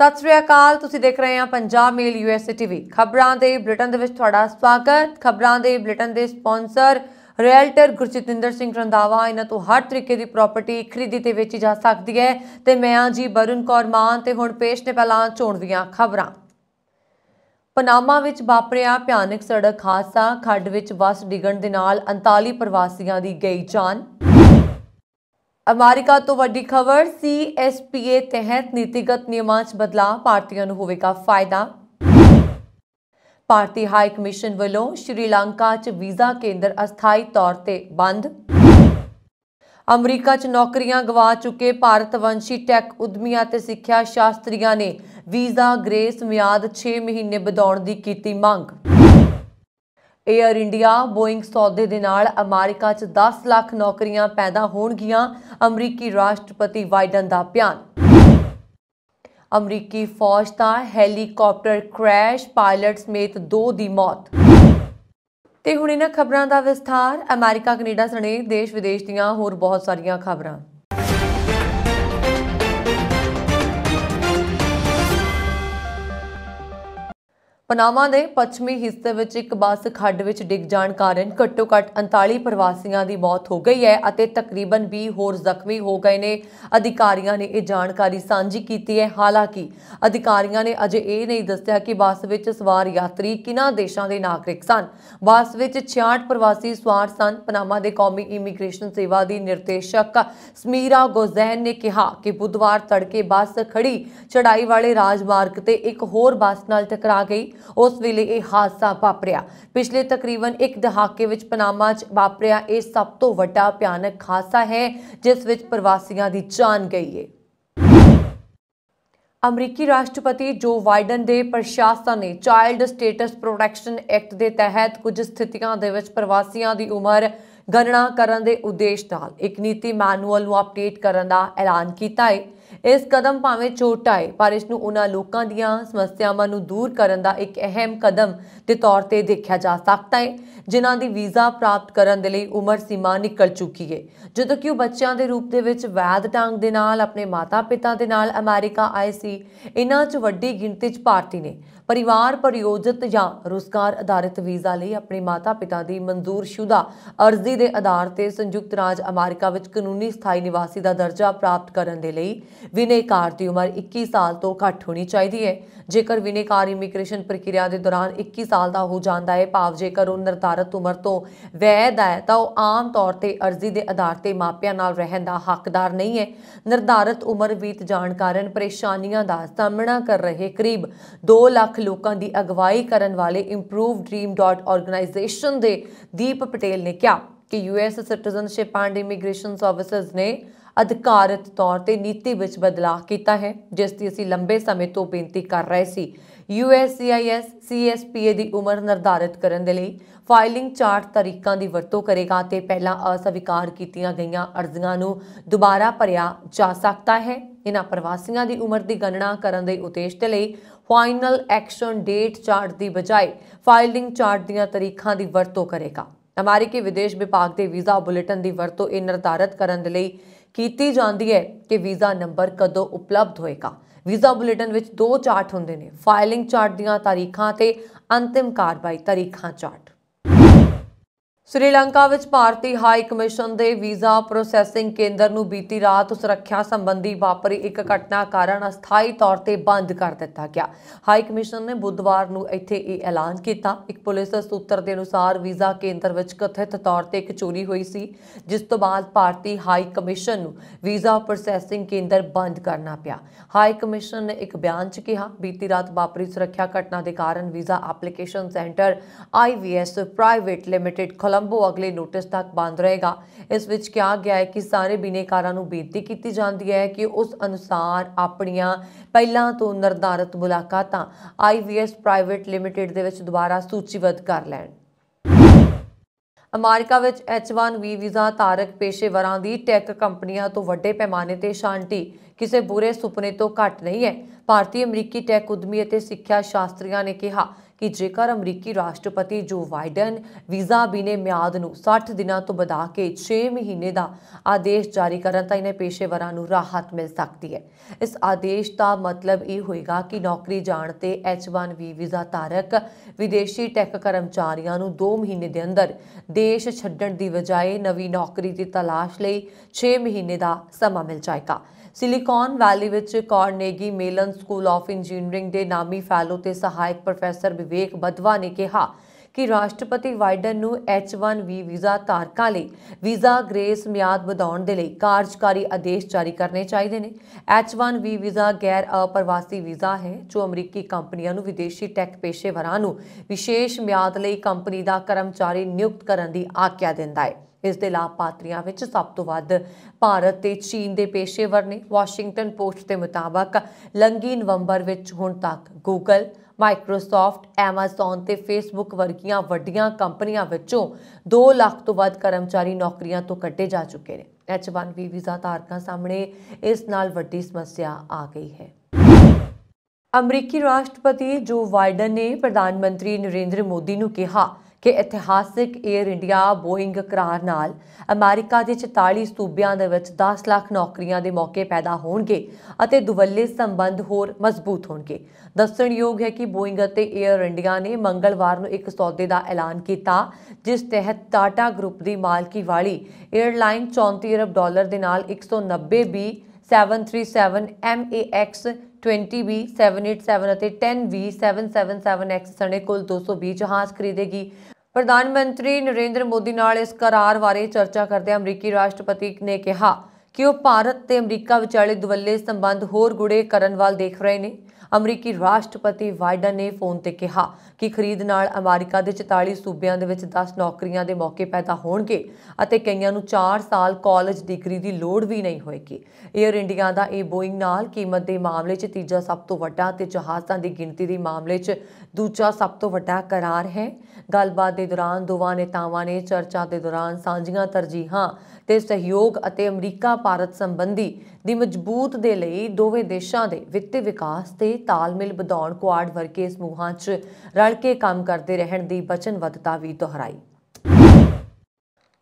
ਸਤਿ ਸ੍ਰੀ ਅਕਾਲ, ਤੁਸੀਂ ਦੇਖ ਰਹੇ ਹੋ ਪੰਜਾਬ ਮੇਲ ਯੂਐਸਏ ਟੀਵੀ ਖਬਰਾਂ ਦੇ ਬ੍ਰਿਟਨ ਦੇ ਵਿੱਚ ਤੁਹਾਡਾ ਸਵਾਗਤ। ਖਬਰਾਂ ਦੇ ਬ੍ਰਿਟਨ ਦੇ ਸਪਾਂਸਰ ਰੀਅਲਟਰ ਗੁਰਜਿਤਿੰਦਰ ਸਿੰਘ ਰੰਦਾਵਾ ਇਹਨਾਂ ਤੋਂ ਹਰ ਤਰੀਕੇ ਦੀ ਪ੍ਰਾਪਰਟੀ ਖਰੀਦੀ ਤੇ ਵੇਚੀ ਜਾ ਸਕਦੀ ਹੈ ਤੇ ਮੈਂ ਹਾਂ ਜੀ ਬਰਨ ਕੌਰ ਮਾਨ ਤੇ ਹੁਣ ਪੇਸ਼ ਨੇ ਪਹਿਲਾਂ ਚੋਣ ਦੀਆਂ ਖਬਰਾਂ। ਪਨਾਮਾ ਵਿੱਚ ਵਾਪਰਿਆ ਭਿਆਨਕ ਸੜਕ ਹਾਦਸਾ, ਖੱਡ ਵਿੱਚ ਬੱਸ ਡਿੱਗਣ ਦੇ ਨਾਲ 39 ਪ੍ਰਵਾਸੀਆਂ ਦੀ ਗਈ ਜਾਨ। ਅਮਰੀਕਾ ਤੋਂ ਵੱਡੀ ਖਬਰ ਸੀਐਸਪੀਏ ਤਹਿਤ ਨੀਤੀਗਤ ਨਿਯਮਾਂ 'ਚ ਬਦਲਾਅ, ਭਾਰਤੀਆਂ ਨੂੰ ਹੋਵੇਗਾ ਫਾਇਦਾ। ਭਾਰਤੀ ਹਾਈ ਕਮਿਸ਼ਨ ਵੱਲੋਂ ਸ਼੍ਰੀਲੰਕਾ 'ਚ ਵੀਜ਼ਾ ਕੇਂਦਰ ਅਸਥਾਈ ਤੌਰ ਤੇ ਬੰਦ। ਅਮਰੀਕਾ 'ਚ ਨੌਕਰੀਆਂ ਗਵਾ ਚੁੱਕੇ ਭਾਰਤ ਵੰਸ਼ੀ ਟੈਕ ਉਦਮੀਆਂ ਤੇ ਸਿੱਖਿਆ ਸ਼ਾਸਤਰੀਆਂ ਨੇ ਵੀਜ਼ਾ ਗ੍ਰੇਸ ਮਿਆਦ 6 ਮਹੀਨੇ ਵਧਾਉਣ ਦੀ ਕੀਤੀ ਮੰਗ। 에ਅਰ ਇੰਡੀਆ ਬੋਇੰਗ ਸੌਦੇ ਦੇ ਨਾਲ ਅਮਰੀਕਾ 'ਚ 10 ਲੱਖ ਨੌਕਰੀਆਂ ਪੈਦਾ ਹੋਣਗੀਆਂ, ਅਮਰੀਕੀ ਰਾਸ਼ਟਰਪਤੀ ਬਾਈਡਨ ਦਾ ਬਿਆਨ। ਅਮਰੀਕੀ ਫੌਜ ਦਾ ਹੈਲੀਕਾਪਟਰ ਕ੍ਰੈਸ਼ ਪਾਇਲਟ ਸਮੇਤ ਦੋ ਦੀ ਮੌਤ। ਤੇ ਹੁਣ ਇਹਨਾਂ ਖਬਰਾਂ ਦਾ ਵਿਸਥਾਰ, ਅਮਰੀਕਾ, ਕੈਨੇਡਾ ਸਣੇ ਦੇਸ਼ ਵਿਦੇਸ਼ ਦੀਆਂ ਹੋਰ ਬਹੁਤ ਸਾਰੀਆਂ ਖਬਰਾਂ। ਪਨਾਮਾ ਦੇ ਪੱਛਮੀ ਹਿੱਸੇ ਵਿੱਚ ਇੱਕ ਬੱਸ ਖੱਡ ਵਿੱਚ ਡਿੱਗ ਜਾਣ ਕਾਰਨ ਘੱਟੋ-ਘੱਟ 39 ਪ੍ਰਵਾਸੀਆਂ ਦੀ ਮੌਤ ਹੋ ਗਈ ਹੈ ਅਤੇ ਤਕਰੀਬਨ 20 ਹੋਰ ਜ਼ਖਮੀ ਹੋ ਗਏ ਨੇ। ਅਧਿਕਾਰੀਆਂ ਨੇ ਇਹ ਜਾਣਕਾਰੀ ਸਾਂਝੀ ਕੀਤੀ ਹੈ। ਹਾਲਾਂਕਿ, ਅਧਿਕਾਰੀਆਂ ਨੇ ਅਜੇ ਇਹ ਨਹੀਂ ਦੱਸਿਆ ਕਿ ਬੱਸ ਵਿੱਚ ਸਵਾਰ ਯਾਤਰੀ ਕਿਹਨਾਂ ਦੇਸ਼ਾਂ ਦੇ ਨਾਗਰਿਕ ਸਨ। ਬੱਸ ਵਿੱਚ 66 ਪ੍ਰਵਾਸੀ ਸਵਾਰ ਸਨ। ਪਨਾਮਾ ਦੇ ਕੌਮੀ ਇਮੀਗ੍ਰੇਸ਼ਨ ਸੇਵਾ ਦੀ ਨਿਰਦੇਸ਼ਕ ਸਮੀਰਾ ਗੋਜ਼ੈਨ ਨੇ ਕਿਹਾ ਕਿ ਬੁੱਧਵਾਰ ਤੜਕੇ ਬੱਸ ਖੜੀ ਚੜਾਈ ਵਾਲੇ ਰਾਜਮਾਰਗ ਤੇ ਇੱਕ ਹੋਰ ਬੱਸ ਨਾਲ ਟਕਰਾ ਗਈ। ਉਸ ਵੇਲੇ ਇਹ ਹਾਦਸਾ ਵਾਪਰਿਆ। ਪਿਛਲੇ ਤਕਰੀਬਨ ਇੱਕ ਦਹਾਕੇ ਵਿੱਚ ਪਨਾਮਾ 'ਚ ਵਾਪਰਿਆ ਇਹ ਸਭ ਤੋਂ ਵੱਡਾ ਭਿਆਨਕ ਹਾਦਸਾ ਹੈ, ਜਿਸ ਵਿੱਚ ਪ੍ਰਵਾਸੀਆਂ ਦੀ ਜਾਨ ਗਈ ਹੈ ਅਮਰੀਕੀ ਰਾਸ਼ਟਰਪਤੀ ਜੋ ਬਾਈਡਨ ਦੇ ਪ੍ਰਸ਼ਾਸਨ ਨੇ ਚਾਈਲਡ ਸਟੇਟਸ ਪ੍ਰੋਟੈਕਸ਼ਨ ਐਕਟ ਦੇ ਤਹਿਤ ਕੁਝ ਸਥਿਤੀਆਂ ਦੇ ਵਿੱਚ ਪ੍ਰਵਾਸੀਆਂ ਦੀ ਉਮਰ ਗਣਨਾ ਕਰਨ ਦੇ ਉਦੇਸ਼ ਨਾਲ ਇੱਕ ਨੀਤੀ ਮੈਨੂਅਲ ਨੂੰ ਅਪਡੇਟ ਕਰਨ ਦਾ ਐਲਾਨ ਕੀਤਾ ਹੈ ਇਸ ਕਦਮ ਭਾਵੇਂ ਛੋਟਾ ਹੈ ਪਰ ਇਸ ਨੂੰ ਉਹਨਾਂ ਲੋਕਾਂ ਦੀਆਂ ਸਮੱਸਿਆਵਾਂ ਨੂੰ ਦੂਰ ਕਰਨ ਦਾ ਇੱਕ ਅਹਿਮ ਕਦਮ ਦੇ ਤੌਰ ਤੇ ਦੇਖਿਆ ਜਾ ਸਕਦਾ ਹੈ ਜਿਨ੍ਹਾਂ ਦੀ ਵੀਜ਼ਾ ਪ੍ਰਾਪਤ ਕਰਨ ਦੇ ਲਈ ਉਮਰ ਸੀਮਾ ਨਿਕਲ ਚੁੱਕੀ ਹੈ ਜਦੋਂ ਕਿ ਉਹ ਬੱਚਿਆਂ ਦੇ ਰੂਪ ਦੇ ਵਿੱਚ ਵੈਦ ਢੰਗ ਦੇ ਨਾਲ, ਆਪਣੇ ਮਾਤਾ-ਪਿਤਾ ਦੇ ਨਾਲ ਅਮਰੀਕਾ ਆਏ ਸੀ, ਇਹਨਾਂ 'ਚ ਵੱਡੀ ਗਿਣਤੀ 'ਚ ਭਾਰਤੀ ਨੇ। ਪਰਿਵਾਰ ਪ੍ਰਯੋਜਿਤ ਜਾਂ ਰੁਜ਼ਗਾਰ ਆਧਾਰਿਤ ਵੀਜ਼ਾ ਲਈ ਆਪਣੇ ਮਾਤਾ-ਪਿਤਾ ਦੀ ਮਨਜ਼ੂਰਸ਼ੁਦਾ ਅਰਜ਼ੀ ਦੇ ਆਧਾਰ ਤੇ ਸੰਯੁਕਤ ਰਾਜ ਅਮਰੀਕਾ ਵਿੱਚ ਕਾਨੂੰਨੀ ਸਥਾਈ ਨਿਵਾਸੀ ਦਾ ਦਰਜਾ ਪ੍ਰਾਪਤ ਕਰਨ ਦੇ ਲਈ ਵਿਨੇਕਾਰ ਦੀ ਉਮਰ 21 ਸਾਲ ਤੋਂ ਘੱਟ ਹੋਣੀ ਚਾਹੀਦੀ ਹੈ। ਜੇਕਰ ਵਿਨੇਕਾਰ ਇਮੀਗ੍ਰੇਸ਼ਨ ਪ੍ਰਕਿਰਿਆ ਦੇ ਦੌਰਾਨ 21 ਸਾਲ ਦਾ ਹੋ ਜਾਂਦਾ ਹੈ, ਭਾਵ ਜੇਕਰ ਉਹ ਨਿਰਧਾਰਤ ਉਮਰ ਤੋਂ ਵੈਧ ਹੈ, ਤਾਂ ਉਹ ਆਮ ਤੌਰ ਤੇ ਅਰਜ਼ੀ ਦੇ ਆਧਾਰ ਤੇ ਮਾਪਿਆਂ ਨਾਲ ਰਹਿਣ ਦਾ ਹੱਕਦਾਰ ਨਹੀਂ ਹੈ। ਨਿਰਧਾਰਤ ਉਮਰ ਬੀਤ ਜਾਣ ਕਾਰਨ ਪਰੇਸ਼ਾਨੀਆਂ ਦਾ ਸਾਹਮਣਾ ਕਰ ਰਹੇ ਕਰੀਬ 2 ਲੱਖ ਲੋਕਾਂ ਦੀ ਅਗਵਾਈ ਕਰਨ ਵਾਲੇ ਇੰਪਰੂਵ ਡ੍ਰੀਮ ਡਾਟ ਆਰਗੇਨਾਈਜੇਸ਼ਨ ਦੇ ਦੀਪ ਪਟੇਲ ਨੇ ਕਿਹਾ ਕਿ US citizenship and immigration services ਨੇ ਅਧਿਕਾਰਤ ਤੌਰ ਤੇ ਨੀਤੀ ਵਿੱਚ ਬਦਲਾਅ ਕੀਤਾ ਹੈ, ਜਿਸ ਦੀ ਅਸੀਂ ਲੰਬੇ ਸਮੇਂ ਤੋਂ ਬੇਨਤੀ ਕਰ ਰਹੇ ਸੀ। USCIS CSPA ਦੀ ਉਮਰ ਨਿਰਧਾਰਿਤ ਕਰਨ ਦੇ ਲਈ ਫਾਈਲਿੰਗ ਚਾਰਟ ਤਰੀਕਾਂ ਦੀ ਵਰਤੋਂ ਕਰੇਗਾ ਤੇ ਪਹਿਲਾਂ ਅਸਵੀਕਾਰ ਕੀਤੀਆਂ ਗਈਆਂ ਅਰਜ਼ੀਆਂ ਨੂੰ ਦੁਬਾਰਾ ਭਰਿਆ ਜਾ ਸਕਦਾ ਹੈ। ਇਹਨਾਂ ਪ੍ਰਵਾਸੀਆਂ ਦੀ ਉਮਰ ਦੀ ਗਣਨਾ ਕਰਨ ਦੇ ਉਦੇਸ਼ ਦੇ ਲਈ ਫਾਈਨਲ ਐਕਸ਼ਨ ਡੇਟ ਚਾਰਟ ਦੀ ਬਜਾਏ ਫਾਈਲਿੰਗ ਚਾਰਟ ਦੀਆਂ ਤਰੀਕਾਂ ਦੀ ਵਰਤੋਂ ਕਰੇਗਾ। ਅਮਰੀਕੀ ਵਿਦੇਸ਼ ਵਿਭਾਗ ਦੇ ਵੀਜ਼ਾ ਬੁਲੇਟਿਨ ਦੀ ਵਰਤੋਂ ਇਹ ਨਿਰਧਾਰਤ ਕਰਨ ਦੇ ਲਈ ਕੀਤੀ ਜਾਂਦੀ ਹੈ ਕਿ ਵੀਜ਼ਾ ਨੰਬਰ ਕਦੋਂ ਉਪਲਬਧ ਹੋਏਗਾ। ਵੀਜ਼ਾ ਬੁਲੇਟਿਨ ਵਿੱਚ ਦੋ ਚਾਰਟ ਹੁੰਦੇ ਨੇ। ਫਾਈਲਿੰਗ ਚਾਰਟ ਦੀਆਂ ਤਾਰੀਖਾਂ ਤੇ ਅੰਤਿਮ ਕਾਰਵਾਈ ਤਾਰੀਖਾਂ ਚਾਰਟ। ਸ੍ਰੀਲੰਕਾ ਵਿੱਚ ਭਾਰਤੀ ਹਾਈ ਕਮਿਸ਼ਨ ਦੇ ਵੀਜ਼ਾ ਪ੍ਰੋਸੈਸਿੰਗ ਕੇਂਦਰ ਨੂੰ ਬੀਤੀ ਰਾਤ ਸੁਰੱਖਿਆ ਸੰਬੰਧੀ ਵਾਪਰੀ ਇੱਕ ਘਟਨਾ ਕਾਰਨ ਅਸਥਾਈ ਤੌਰ ਤੇ ਬੰਦ ਕਰ ਦਿੱਤਾ ਗਿਆ। ਹਾਈ ਕਮਿਸ਼ਨ ਨੇ ਬੁੱਧਵਾਰ ਨੂੰ ਇੱਥੇ ਇਹ ਐਲਾਨ ਕੀਤਾ। ਇੱਕ ਪੁਲਿਸ ਸੂਤਰ ਦੇ ਅਨੁਸਾਰ ਵੀਜ਼ਾ ਕੇਂਦਰ ਵਿੱਚ ਕਥਿਤ ਤੌਰ ਤੇ ਇੱਕ ਚੋਰੀ ਹੋਈ ਸੀ, ਜਿਸ ਤੋਂ ਬਾਅਦ ਭਾਰਤੀ ਹਾਈ ਕਮਿਸ਼ਨ ਨੂੰ ਵੀਜ਼ਾ ਪ੍ਰੋਸੈਸਿੰਗ ਕੇਂਦਰ ਬੰਦ ਕਰਨਾ ਪਿਆ। ਹਾਈ ਕਮਿਸ਼ਨ ਨੇ ਇੱਕ ਬਿਆਨ 'ਚ ਕਿਹਾ, ਬੀਤੀ ਰਾਤ ਵਾਪਰੀ ਸੁਰੱਖਿਆ ਘਟਨਾ ਦੇ ਕਾਰਨ visa application centre IVS private limited Colombo ਅਗਲੇ ਨੋਟਿਸ ਤੱਕ ਬੰਦ ਰਹੇਗਾ। ਇਸ ਵਿੱਚ ਕਿਹਾ ਗਿਆ ਹੈ ਕਿ ਸਾਰੇ ਬਿਨੇਕਾਰਾਂ ਨੂੰ ਬੇਨਤੀ ਕੀਤੀ ਜਾਂਦੀ ਹੈ ਕਿ ਉਸ ਅਨੁਸਾਰ ਆਪਣੀਆਂ ਪਹਿਲਾਂ ਤੋਂ ਨਿਰਧਾਰਤ ਮੁਲਾਕਾਤਾਂ ਆਈਵੀਐਸ ਪ੍ਰਾਈਵੇਟ ਲਿਮਟਿਡ ਦੇ ਵਿੱਚ ਦੁਬਾਰਾ ਸੂਚੀਬੱਧ ਕਰ ਲੈਣ। ਅਮਰੀਕਾ ਵਿੱਚ H1B ਵੀਜ਼ਾ ਧਾਰਕ ਪੇਸ਼ੇਵਰਾਂ ਦੀ ਟੈਕ ਕੰਪਨੀਆਂ ਤੋਂ ਵੱਡੇ ਪੈਮਾਨੇ ਤੇ ਸ਼ਾਂਤੀ, ਕਿਸੇ ਬੁਰੇ ਸੁਪਨੇ ਤੋਂ ਘੱਟ ਨਹੀਂ ਹੈ। ਭਾਰਤੀ ਅਮਰੀਕੀ ਟੈਕ ਉਦਮੀ ਅਤੇ ਸਿੱਖਿਆ ਸ਼ਾਸਤਰੀਆਂ ਨੇ ਕਿਹਾ ਕਿ ਜੇਕਰ ਅਮਰੀਕੀ ਰਾਸ਼ਟਰਪਤੀ ਜੋ ਬਾਈਡਨ ਵੀਜ਼ਾ ਬਿਨੇ ਮਿਆਦ ਨੂੰ 60 ਦਿਨਾਂ ਤੋਂ ਵਧਾ ਕੇ 6 ਮਹੀਨੇ ਦਾ ਆਦੇਸ਼ ਜਾਰੀ ਕਰਨ ਤਾਂ ਇਹਨਾਂ ਪੇਸ਼ੇਵਰਾਂ ਨੂੰ ਰਾਹਤ ਮਿਲ ਸਕਦੀ ਹੈ। ਇਸ ਆਦੇਸ਼ ਦਾ ਮਤਲਬ ਇਹ ਹੋਏਗਾ ਕਿ ਨੌਕਰੀ ਜਾਣ ਤੇ H1B ਵੀਜ਼ਾ ਧਾਰਕ ਵਿਦੇਸ਼ੀ ਟੈਕ ਕਰਮਚਾਰੀਆਂ ਨੂੰ 2 ਮਹੀਨੇ ਦੇ ਅੰਦਰ ਦੇਸ਼ ਛੱਡਣ ਦੀ ਬਜਾਏ ਨਵੀਂ ਨੌਕਰੀ ਦੀ ਤਲਾਸ਼ ਲਈ 6 ਮਹੀਨੇ ਦਾ ਸਮਾਂ ਮਿਲ ਜਾਏਗਾ। ਸਿਲੀਕਾਨ ਵੈਲੀ ਵਿੱਚ Carnegie Mellon school of engineering ਦੇ ਨਾਮੀ ਫੈਲੋ ਤੇ ਸਹਾਇਕ ਪ੍ਰੋਫੈਸਰ ਵਿਵੇਕ ਬਦਵਾ ਨੇ ਕਿਹਾ ਕਿ ਰਾਸ਼ਟਰਪਤੀ ਬਾਈਡਨ ਨੂੰ H1B ਵੀਜ਼ਾ ਧਾਰਕਾਂ ਲਈ ਵੀਜ਼ਾ ਗ੍ਰੇਸ ਮਿਆਦ ਵਧਾਉਣ ਦੇ ਲਈ ਕਾਰਜਕਾਰੀ ਆਦੇਸ਼ ਜਾਰੀ ਕਰਨੇ ਚਾਹੀਦੇ ਨੇ। H1B ਵੀਜ਼ਾ ਗੈਰ ਅਪਰਵਾਸੀ ਵੀਜ਼ਾ ਹੈ, ਜੋ ਅਮਰੀਕੀ ਕੰਪਨੀਆਂ ਨੂੰ ਵਿਦੇਸ਼ੀ ਟੈਕ ਪੇਸ਼ੇਵਰਾਂ ਨੂੰ ਵਿਸ਼ੇਸ਼ ਮਿਆਦ ਲਈ ਕੰਪਨੀ ਦਾ ਕਰਮਚਾਰੀ ਨਿਯੁਕਤ ਕਰਨ ਦੀ ਆਗਿਆ ਦਿੰਦਾ ਹੈ। ਇਸ ਦੇ ਲਾਭਪਾਤਰੀਆਂ ਵਿੱਚ ਸਭ ਤੋਂ ਵੱਧ ਭਾਰਤ ਤੇ ਚੀਨ ਦੇ ਪੇਸ਼ੇਵਰ ਨੇ। ਵਾਸ਼ਿੰਗਟਨ ਪੋਸਟ ਦੇ ਮੁਤਾਬਕ ਲੰਗੀ ਨਵੰਬਰ ਵਿੱਚ ਹੁਣ ਤੱਕ ਗੂਗਲ ਮਾਈਕਰੋਸਾਫਟ ਐਮਾਜ਼ਨ ਤੇ ਫੇਸਬੁੱਕ ਵਰਗੀਆਂ ਵੱਡੀਆਂ ਕੰਪਨੀਆਂ ਵਿੱਚੋਂ 2 ਲੱਖ ਤੋਂ ਵੱਧ ਕਰਮਚਾਰੀ ਨੌਕਰੀਆਂ ਤੋਂ ਕੱਢੇ ਜਾ ਚੁੱਕੇ ਨੇ। H1B ਵੀਜ਼ਾ ਧਾਰਕਾਂ ਸਾਹਮਣੇ ਇਸ ਨਾਲ ਵੱਡੀ ਸਮੱਸਿਆ ਆ ਗਈ ਹੈ। ਅਮਰੀਕੀ ਰਾਸ਼ਟਰਪਤੀ ਜੋ ਬਾਈਡਨ ਨੇ ਪ੍ਰਧਾਨ ਮੰਤਰੀ ਨਰਿੰਦਰ ਮੋਦੀ ਨੂੰ ਕਿਹਾ ਕਿ ਇਤਿਹਾਸਿਕ 에ਅਰ ਇੰਡੀਆ ਬੋਇੰਗ ਕਰਾਰ ਨਾਲ ਅਮਰੀਕਾ ਦੇ 44 ਸੂਬਿਆਂ ਦੇ ਵਿੱਚ 10 ਲੱਖ ਨੌਕਰੀਆਂ ਦੇ ਮੌਕੇ ਪੈਦਾ ਹੋਣਗੇ ਅਤੇ ਦੁਵੱਲੇ ਸੰਬੰਧ ਹੋਰ ਮਜ਼ਬੂਤ ਹੋਣਗੇ। ਦੱਸਣਯੋਗ ਹੈ ਕਿ ਬੋਇੰਗ ਅਤੇ 에ਅਰ ਇੰਡੀਆ ਨੇ ਮੰਗਲਵਾਰ ਨੂੰ ਇੱਕ ਸੌਦੇ ਦਾ ਐਲਾਨ ਕੀਤਾ, ਜਿਸ ਤਹਿਤ ਟਾਟਾ ਗਰੁੱਪ ਦੀ ਮਾਲਕੀ ਵਾਲੀ 에ਅਰਲਾਈਨ 34 ਅਰਬ ਡਾਲਰ ਦੇ ਨਾਲ 190 ਬੀ 737 MAX 20B 787 ਅਤੇ 10B 777X ਸਣੇ ਕੁੱਲ 220 ਜਹਾਜ਼ ਖਰੀਦੇਗੀ। ਪ੍ਰਧਾਨ ਮੰਤਰੀ ਨਰਿੰਦਰ ਮੋਦੀ ਨਾਲ ਇਸ ਕਰਾਰ ਬਾਰੇ ਚਰਚਾ ਕਰਦੇ ਅਮਰੀਕੀ ਰਾਸ਼ਟਰਪਤੀ ਨੇ ਕਿਹਾ ਕਿ ਉਹ ਭਾਰਤ ਤੇ ਅਮਰੀਕਾ ਵਿਚਾਲੇ ਦੁਵੱਲੇ ਸੰਬੰਧ ਹੋਰ ਗੁੜੇ ਕਰਨ ਵੱਲ ਦੇਖ ਰਹੇ ਨੇ। ਅਮਰੀਕੀ ਰਾਸ਼ਟਰਪਤੀ ਬਾਈਡਨ ਨੇ ਫੋਨ ਤੇ ਕਿਹਾ ਕਿ ਖਰੀਦ ਨਾਲ ਅਮਰੀਕਾ ਦੇ 44 ਸੂਬਿਆਂ ਦੇ ਵਿੱਚ 10 ਨੌਕਰੀਆਂ ਦੇ ਮੌਕੇ ਪੈਦਾ ਹੋਣਗੇ ਅਤੇ ਕਈਆਂ ਨੂੰ 4 ਸਾਲ ਕਾਲਜ ਡਿਗਰੀ ਦੀ ਲੋੜ ਵੀ ਨਹੀਂ ਹੋਏਗੀ। 에ਅਰ ਇੰਡੀਆ ਦਾ ਇਹ ਬੋਇੰਗ ਨਾਲ ਕੀਮਤ ਦੇ ਮਾਮਲੇ 'ਚ ਤੀਜਾ ਸਭ ਤੋਂ ਵੱਡਾ ਤੇ ਜਹਾਜ਼ਾਂ ਦੀ ਗਿਣਤੀ ਦੇ ਮਾਮਲੇ 'ਚ ਦੂਜਾ ਸਭ ਤੋਂ ਵੱਡਾ ਕਰਾਰ ਹੈ। ਗੱਲਬਾਤ ਦੇ ਦੌਰਾਨ ਦੋਵਾਂ ਨੇਤਾਵਾਂ ਨੇ ਚਰਚਾ ਦੇ ਦੌਰਾਨ ਸਾਂਝੀਆਂ ਤਰਜੀਹਾਂ ਤੇ ਸਹਿਯੋਗ ਅਤੇ ਅਮਰੀਕਾ ਭਾਰਤ ਸੰਬੰਧੀ ਦੀ ਮਜ਼ਬੂਤ ਦੇ ਲਈ ਦੋਵੇਂ ਦੇਸ਼ਾਂ ਦੇ ਵਿੱਤੀ ਵਿਕਾਸ ਤੇ ਤਾਲਮੇਲ ਵਧਾਉਣ ਕੁਆਡ ਵਰਗੇ ਸਮੂਹਾਂ 'ਚ ਰਲ ਕੇ ਕੰਮ ਕਰਦੇ ਰਹਿਣ ਦੀ ਵਚਨਬੱਧਤਾ ਵੀ ਦੁਹਰਾਈ।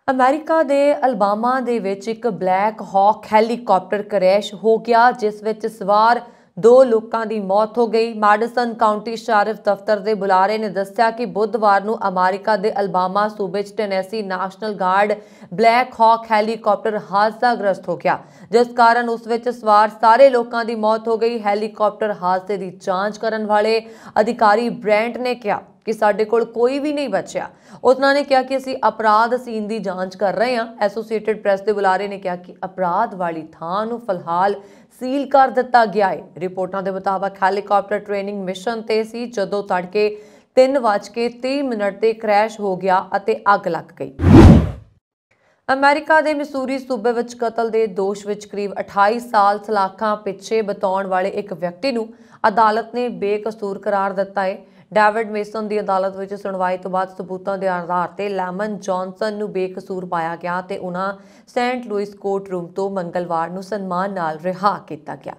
ਅਮਰੀਕਾ ਦੇ ਅਲਬਾਮਾ ਦੇ ਵਿੱਚ ਇੱਕ ਬਲੈਕ ਹਾਕ ਹੈਲੀਕਾਪਟਰ ਕਰੈਸ਼ ਹੋ ਗਿਆ, ਜਿਸ ਵਿੱਚ ਸਵਾਰ ਦੋ ਲੋਕਾਂ ਦੀ ਮੌਤ ਹੋ ਗਈ। ਮਾਡਸਨ ਕਾਉਂਟੀ ਸ਼ਾਰਿਫ ਦਫ਼ਤਰ ਦੇ ਬੁਲਾਰੇ ਨੇ ਦੱਸਿਆ ਕਿ ਬੁੱਧਵਾਰ ਨੂੰ ਅਮਰੀਕਾ ਦੇ ਅਲਬਾਮਾ ਸੂਬੇ 'ਚ Tennessee National Guard Black Hawk helicopter ਹਾਦਸਾਗ੍ਰਸਤ ਹੋ ਗਿਆ। ਜਿਸ ਕਾਰਨ ਉਸ ਵਿੱਚ ਸਵਾਰ ਸਾਰੇ ਲੋਕਾਂ ਦੀ ਮੌਤ ਹੋ ਗਈ। ਹੈਲੀਕਾਪਟਰ ਹਾਦਸੇ ਦੀ ਜਾਂਚ ਕਰਨ ਵਾਲੇ ਅਧਿਕਾਰੀ ਬ੍ਰੈਂਟ ਨੇ ਕਿਹਾ ਕਿ ਸਾਡੇ ਕੋਲ ਕੋਈ ਵੀ ਨਹੀਂ ਬਚਿਆ। ਉਹਨਾਂ ਨੇ ਕਿਹਾ ਕਿ ਅਸੀਂ ਅਪਰਾਧ ਸੀਨ ਦੀ ਜਾਂਚ ਕਰ ਰਹੇ ਹਾਂ। ਐਸੋਸੀਏਟਿਡ ਪ੍ਰੈਸ ਦੇ ਬੁਲਾਰੇ ਨੇ ਕਿਹਾ ਕਿ ਅਪਰਾਧ ਵਾਲੀ ਥਾਂ ਨੂੰ ਫਿਲਹਾਲ ਸੀਲ ਕਰ ਦਿੱਤਾ ਗਿਆ ਹੈ। ਰਿਪੋਰਟਾਂ ਦੇ ਮੁਤਾਬਕ ਹੈਲੀਕਾਪਟਰ ਟ੍ਰੇਨਿੰਗ ਮਿਸ਼ਨ ਤੇ ਸੀ, ਜਦੋਂ ਤੜਕੇ 3:30 ਮਿੰਟ ਤੇ ਕ੍ਰੈਸ਼ ਹੋ ਗਿਆ ਅਤੇ ਅੱਗ ਲੱਗ ਗਈ। ਅਮਰੀਕਾ ਦੇ ਮਿਸੂਰੀ ਸੂਬੇ ਵਿੱਚ ਕਤਲ ਦੇ ਦੋਸ਼ ਵਿੱਚ ਕਰੀਬ 28 ਸਾਲ ਸਲਾਖਾਂ ਪਿੱਛੇ ਬਤਾਉਣ ਵਾਲੇ ਇੱਕ ਵਿਅਕਤੀ ਨੂੰ ਅਦਾਲਤ ਨੇ ਬੇਕਸੂਰ ਕਰਾਰ ਦਿੱਤਾ ਹੈ। ਡੇਵਿਡ ਮੇਸਨ ਦੀ ਅਦਾਲਤ ਵਿੱਚ ਸੁਣਵਾਈ ਤੋਂ ਬਾਅਦ ਸਬੂਤਾਂ ਦੇ ਆਧਾਰ ਤੇ ਲੈਮਨ ਜੌਨਸਨ ਨੂੰ ਬੇਕਸੂਰ ਪਾਇਆ ਗਿਆ ਤੇ ਉਹਨਾਂ ਸੈਂਟ ਲੂਇਸ ਕੋਰਟ ਰੂਮ ਤੋਂ ਮੰਗਲਵਾਰ ਨੂੰ ਸਨਮਾਨ ਨਾਲ ਰਿਹਾ ਕੀਤਾ ਗਿਆ।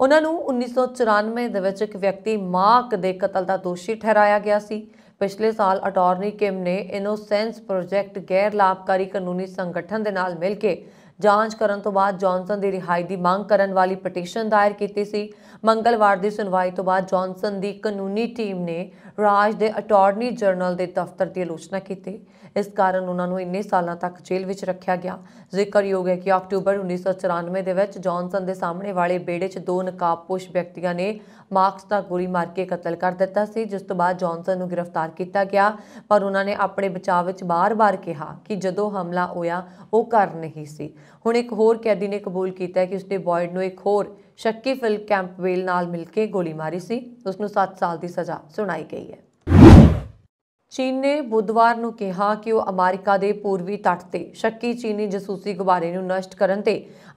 ਉਹਨਾਂ ਨੂੰ 1994 ਦੇ ਵਿੱਚ ਇੱਕ ਵਿਅਕਤੀ ਮਾਰਕ ਦੇ ਕਤਲ ਦਾ ਦੋਸ਼ੀ ਠਹਿਰਾਇਆ ਗਿਆ ਸੀ। ਪਿਛਲੇ ਸਾਲ ਅਟਾਰਨੀ ਕਿਮ ਨੇ ਇਨੋਸੈਂਸ ਪ੍ਰੋਜੈਕਟ ਗੈਰ ਲਾਭਕਾਰੀ ਕਾਨੂੰਨੀ ਸੰਗਠਨ ਦੇ ਨਾਲ ਮਿਲ ਕੇ ਜਾਂਚ ਕਰਨ ਤੋਂ ਬਾਅਦ ਜੌਨਸਨ ਦੀ ਰਿਹਾਈ ਦੀ ਮੰਗ ਕਰਨ ਵਾਲੀ ਪਟੀਸ਼ਨ ਦਾਇਰ ਕੀਤੀ ਸੀ। ਮੰਗਲਵਾਰ ਦੀ ਸੁਣਵਾਈ ਤੋਂ ਬਾਅਦ ਜੌਨਸਨ ਦੀ ਕਾਨੂੰਨੀ ਟੀਮ ਨੇ ਰਾਜ ਦੇ ਅਟਾਰਨੀ ਜਨਰਲ ਦੇ ਦਫ਼ਤਰ ਦੀ ਆਲੋਚਨਾ ਕੀਤੀ। ਇਸ ਕਾਰਨ ਉਹਨਾਂ ਨੂੰ ਇੰਨੇ ਸਾਲਾਂ ਤੱਕ ਜੇਲ੍ਹ ਵਿੱਚ ਰੱਖਿਆ ਗਿਆ। ਜ਼ਿਕਰਯੋਗ ਹੈ ਕਿ ਅਕਤੂਬਰ 1994 ਦੇ ਵਿੱਚ ਜੌਨਸਨ ਦੇ ਸਾਹਮਣੇ ਵਾਲੇ ਬੇੜੇ 'ਚ ਦੋ ਨਕਾਬਪੋਸ਼ ਵਿਅਕਤੀਆਂ ਨੇ ਮਾਰਕਸ ਦਾ ਗੋਲੀ ਮਾਰ ਕੇ ਕਤਲ ਕਰ ਦਿੱਤਾ ਸੀ, ਜਿਸ ਤੋਂ ਬਾਅਦ ਜੌਨਸਨ ਨੂੰ ਗ੍ਰਿਫਤਾਰ ਕੀਤਾ ਗਿਆ। ਪਰ ਉਹਨਾਂ ਨੇ ਆਪਣੇ ਬਚਾਅ ਵਿੱਚ ਬਾਰ-ਬਾਰ ਕਿਹਾ ਕਿ ਜਦੋਂ ਹਮਲਾ ਹੋਇਆ, ਉਹ ਘਰ ਨਹੀਂ ਸੀ। ਹੁਣ ਇੱਕ ਹੋਰ ਕੈਦੀ ਨੇ ਕਬੂਲ ਕੀਤਾ ਕਿ ਉਸਨੇ ਬॉयਡ ਨੂੰ ਇੱਕ ਹੋਰ ਸ਼ੱਕੀ ਫਿਲ ਕੈਂਪਵੇਲ ਨਾਲ ਮਿਲ ਕੇ ਗੋਲੀ ਮਾਰੀ ਸੀ। ਉਸ ਨੂੰ 7 ਸਾਲ ਦੀ ਸਜ਼ਾ ਸੁਣਾਈ ਗਈ ਹੈ। ਚੀਨ ਨੇ ਬੁੱਧਵਾਰ ਨੂੰ ਕਿਹਾ ਕਿ ਉਹ ਅਮਰੀਕਾ ਦੇ ਪੂਰਬੀ ਤੱਟ ਤੇ ਸ਼ੱਕੀ ਚੀਨੀ ਜਸੂਸੀ ਗੁਬਾਰੇ ਨੂੰ ਨਸ਼ਟ ਕਰਨ ਤੇ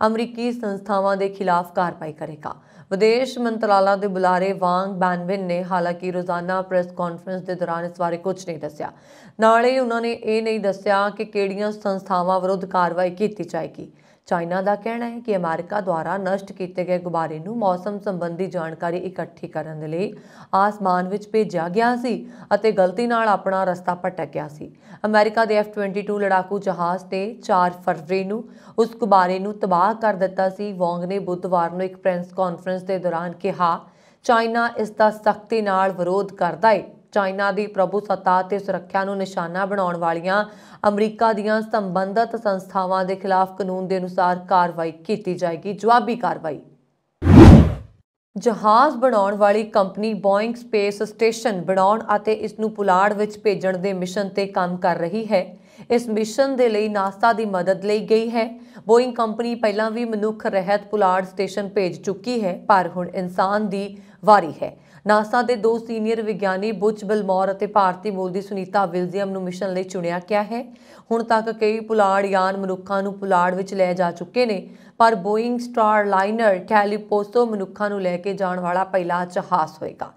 ਅਮਰੀਕੀ ਸੰਸਥਾਵਾਂ ਦੇ ਖਿਲਾਫ ਕਾਰਵਾਈ ਕਰੇਗਾ। ਵਿਦੇਸ਼ ਮੰਤਰਾਲਾ ਦੇ ਬੁਲਾਰੇ ਵਾਂਗ ਬੈਨਵਿਨ ਨੇ ਹਾਲਾਂਕਿ ਰੋਜ਼ਾਨਾ ਪ੍ਰੈਸ ਕਾਨਫਰੰਸ ਦੇ ਦੌਰਾਨ ਇਸ ਬਾਰੇ ਕੁਝ ਨਹੀਂ ਦੱਸਿਆ। ਨਾਲੇ ਉਹਨਾਂ ਨੇ ਇਹ ਨਹੀਂ ਦੱਸਿਆ ਕਿ ਕਿਹੜੀਆਂ ਸੰਸਥਾਵਾਂ ਵਿਰੁੱਧ ਕਾਰਵਾਈ ਕੀਤੀ ਜਾਏਗੀ। ਚਾਈਨਾ ਦਾ ਕਹਿਣਾ ਹੈ ਕਿ ਅਮਰੀਕਾ ਦੁਆਰਾ ਨਸ਼ਟ ਕੀਤੇ ਗਏ ਗੁਬਾਰੇ ਨੂੰ ਮੌਸਮ ਸੰਬੰਧੀ ਜਾਣਕਾਰੀ ਇਕੱਠੀ ਕਰਨ ਦੇ ਲਈ ਆਸਮਾਨ ਵਿੱਚ ਭੇਜਿਆ ਗਿਆ ਸੀ ਅਤੇ ਗਲਤੀ ਨਾਲ ਆਪਣਾ ਰਸਤਾ ਭਟਕ ਗਿਆ ਸੀ। ਅਮਰੀਕਾ ਦੇ F-22 ਲੜਾਕੂ ਜਹਾਜ਼ 'ਤੇ 4 ਫਰਵਰੀ ਨੂੰ ਉਸ ਗੁਬਾਰੇ ਨੂੰ ਤਬਾਹ ਕਰ ਦਿੱਤਾ ਸੀ। ਵੋਂਗ ਨੇ ਬੁੱਧਵਾਰ ਨੂੰ ਇੱਕ ਪ੍ਰੈਸ ਕਾਨਫਰੰਸ ਦੇ ਦੌਰਾਨ ਕਿਹਾ, ਚਾਈਨਾ ਇਸ ਦਾ ਸਖਤੀ ਨਾਲ ਵਿਰੋਧ ਕਰਦਾ ਹੈ ਚਾਈਨਾ ਦੀ ਪ੍ਰਭੂਸੱਤਾ ਤੇ ਸੁਰੱਖਿਆ ਨੂੰ ਨਿਸ਼ਾਨਾ ਬਣਾਉਣ ਵਾਲੀਆਂ ਅਮਰੀਕਾ ਦੀਆਂ ਸੰਬੰਧਤ ਸੰਸਥਾਵਾਂ ਦੇ ਖਿਲਾਫ ਕਾਨੂੰਨ ਦੇ ਅਨੁਸਾਰ ਕਾਰਵਾਈ ਕੀਤੀ ਜਾਏਗੀ, ਜਵਾਬੀ ਕਾਰਵਾਈ। ਜਹਾਜ਼ ਬਣਾਉਣ ਵਾਲੀ ਕੰਪਨੀ ਬੋਇੰਗ ਸਪੇਸ ਸਟੇਸ਼ਨ ਬਣਾਉਣ ਅਤੇ ਇਸ ਨੂੰ ਪੁਲਾੜ ਵਿੱਚ ਭੇਜਣ ਦੇ ਮਿਸ਼ਨ ਤੇ ਕੰਮ ਕਰ ਰਹੀ ਹੈ। ਇਸ ਮਿਸ਼ਨ ਦੇ ਲਈ ਨਾਸਾ ਦੀ ਮਦਦ ਲਈ ਗਈ ਹੈ। ਬੋਇੰਗ ਕੰਪਨੀ ਪਹਿਲਾਂ ਵੀ ਮਨੁੱਖ ਰਹਿਤ ਪੁਲਾੜ ਸਟੇਸ਼ਨ ਭੇਜ ਚੁੱਕੀ ਹੈ, ਪਰ ਹੁਣ ਇਨਸਾਨ ਦੀ ਵਾਰੀ ਹੈ। ਨਾਸਾ ਦੇ ਦੋ ਸੀਨੀਅਰ ਵਿਗਿਆਨੀ ਬੁਚ ਬਿਲਮੌਰ ਅਤੇ ਭਾਰਤੀ ਮੂਲ ਦੀ ਸੁਨੀਤਾ ਵਿਲਜ਼ੀਅਮ ਨੂੰ ਮਿਸ਼ਨ ਲਈ ਚੁਣਿਆ ਗਿਆ ਹੈ। ਹੁਣ ਤੱਕ ਕਈ ਪੁਲਾੜ ਯਾਨ ਮਨੁੱਖਾਂ ਨੂੰ ਪੁਲਾੜ ਵਿੱਚ ਲੈ ਜਾ ਚੁੱਕੇ ਨੇ, ਪਰ ਬੋਇੰਗ ਸਟਾਰ ਲਾਈਨਰ ਕੈਲੀਪੋਸੋ ਮਨੁੱਖਾਂ ਨੂੰ ਲੈ ਕੇ ਜਾਣ ਵਾਲਾ ਪਹਿਲਾ ਜਹਾਜ਼ ਹੋਏਗਾ।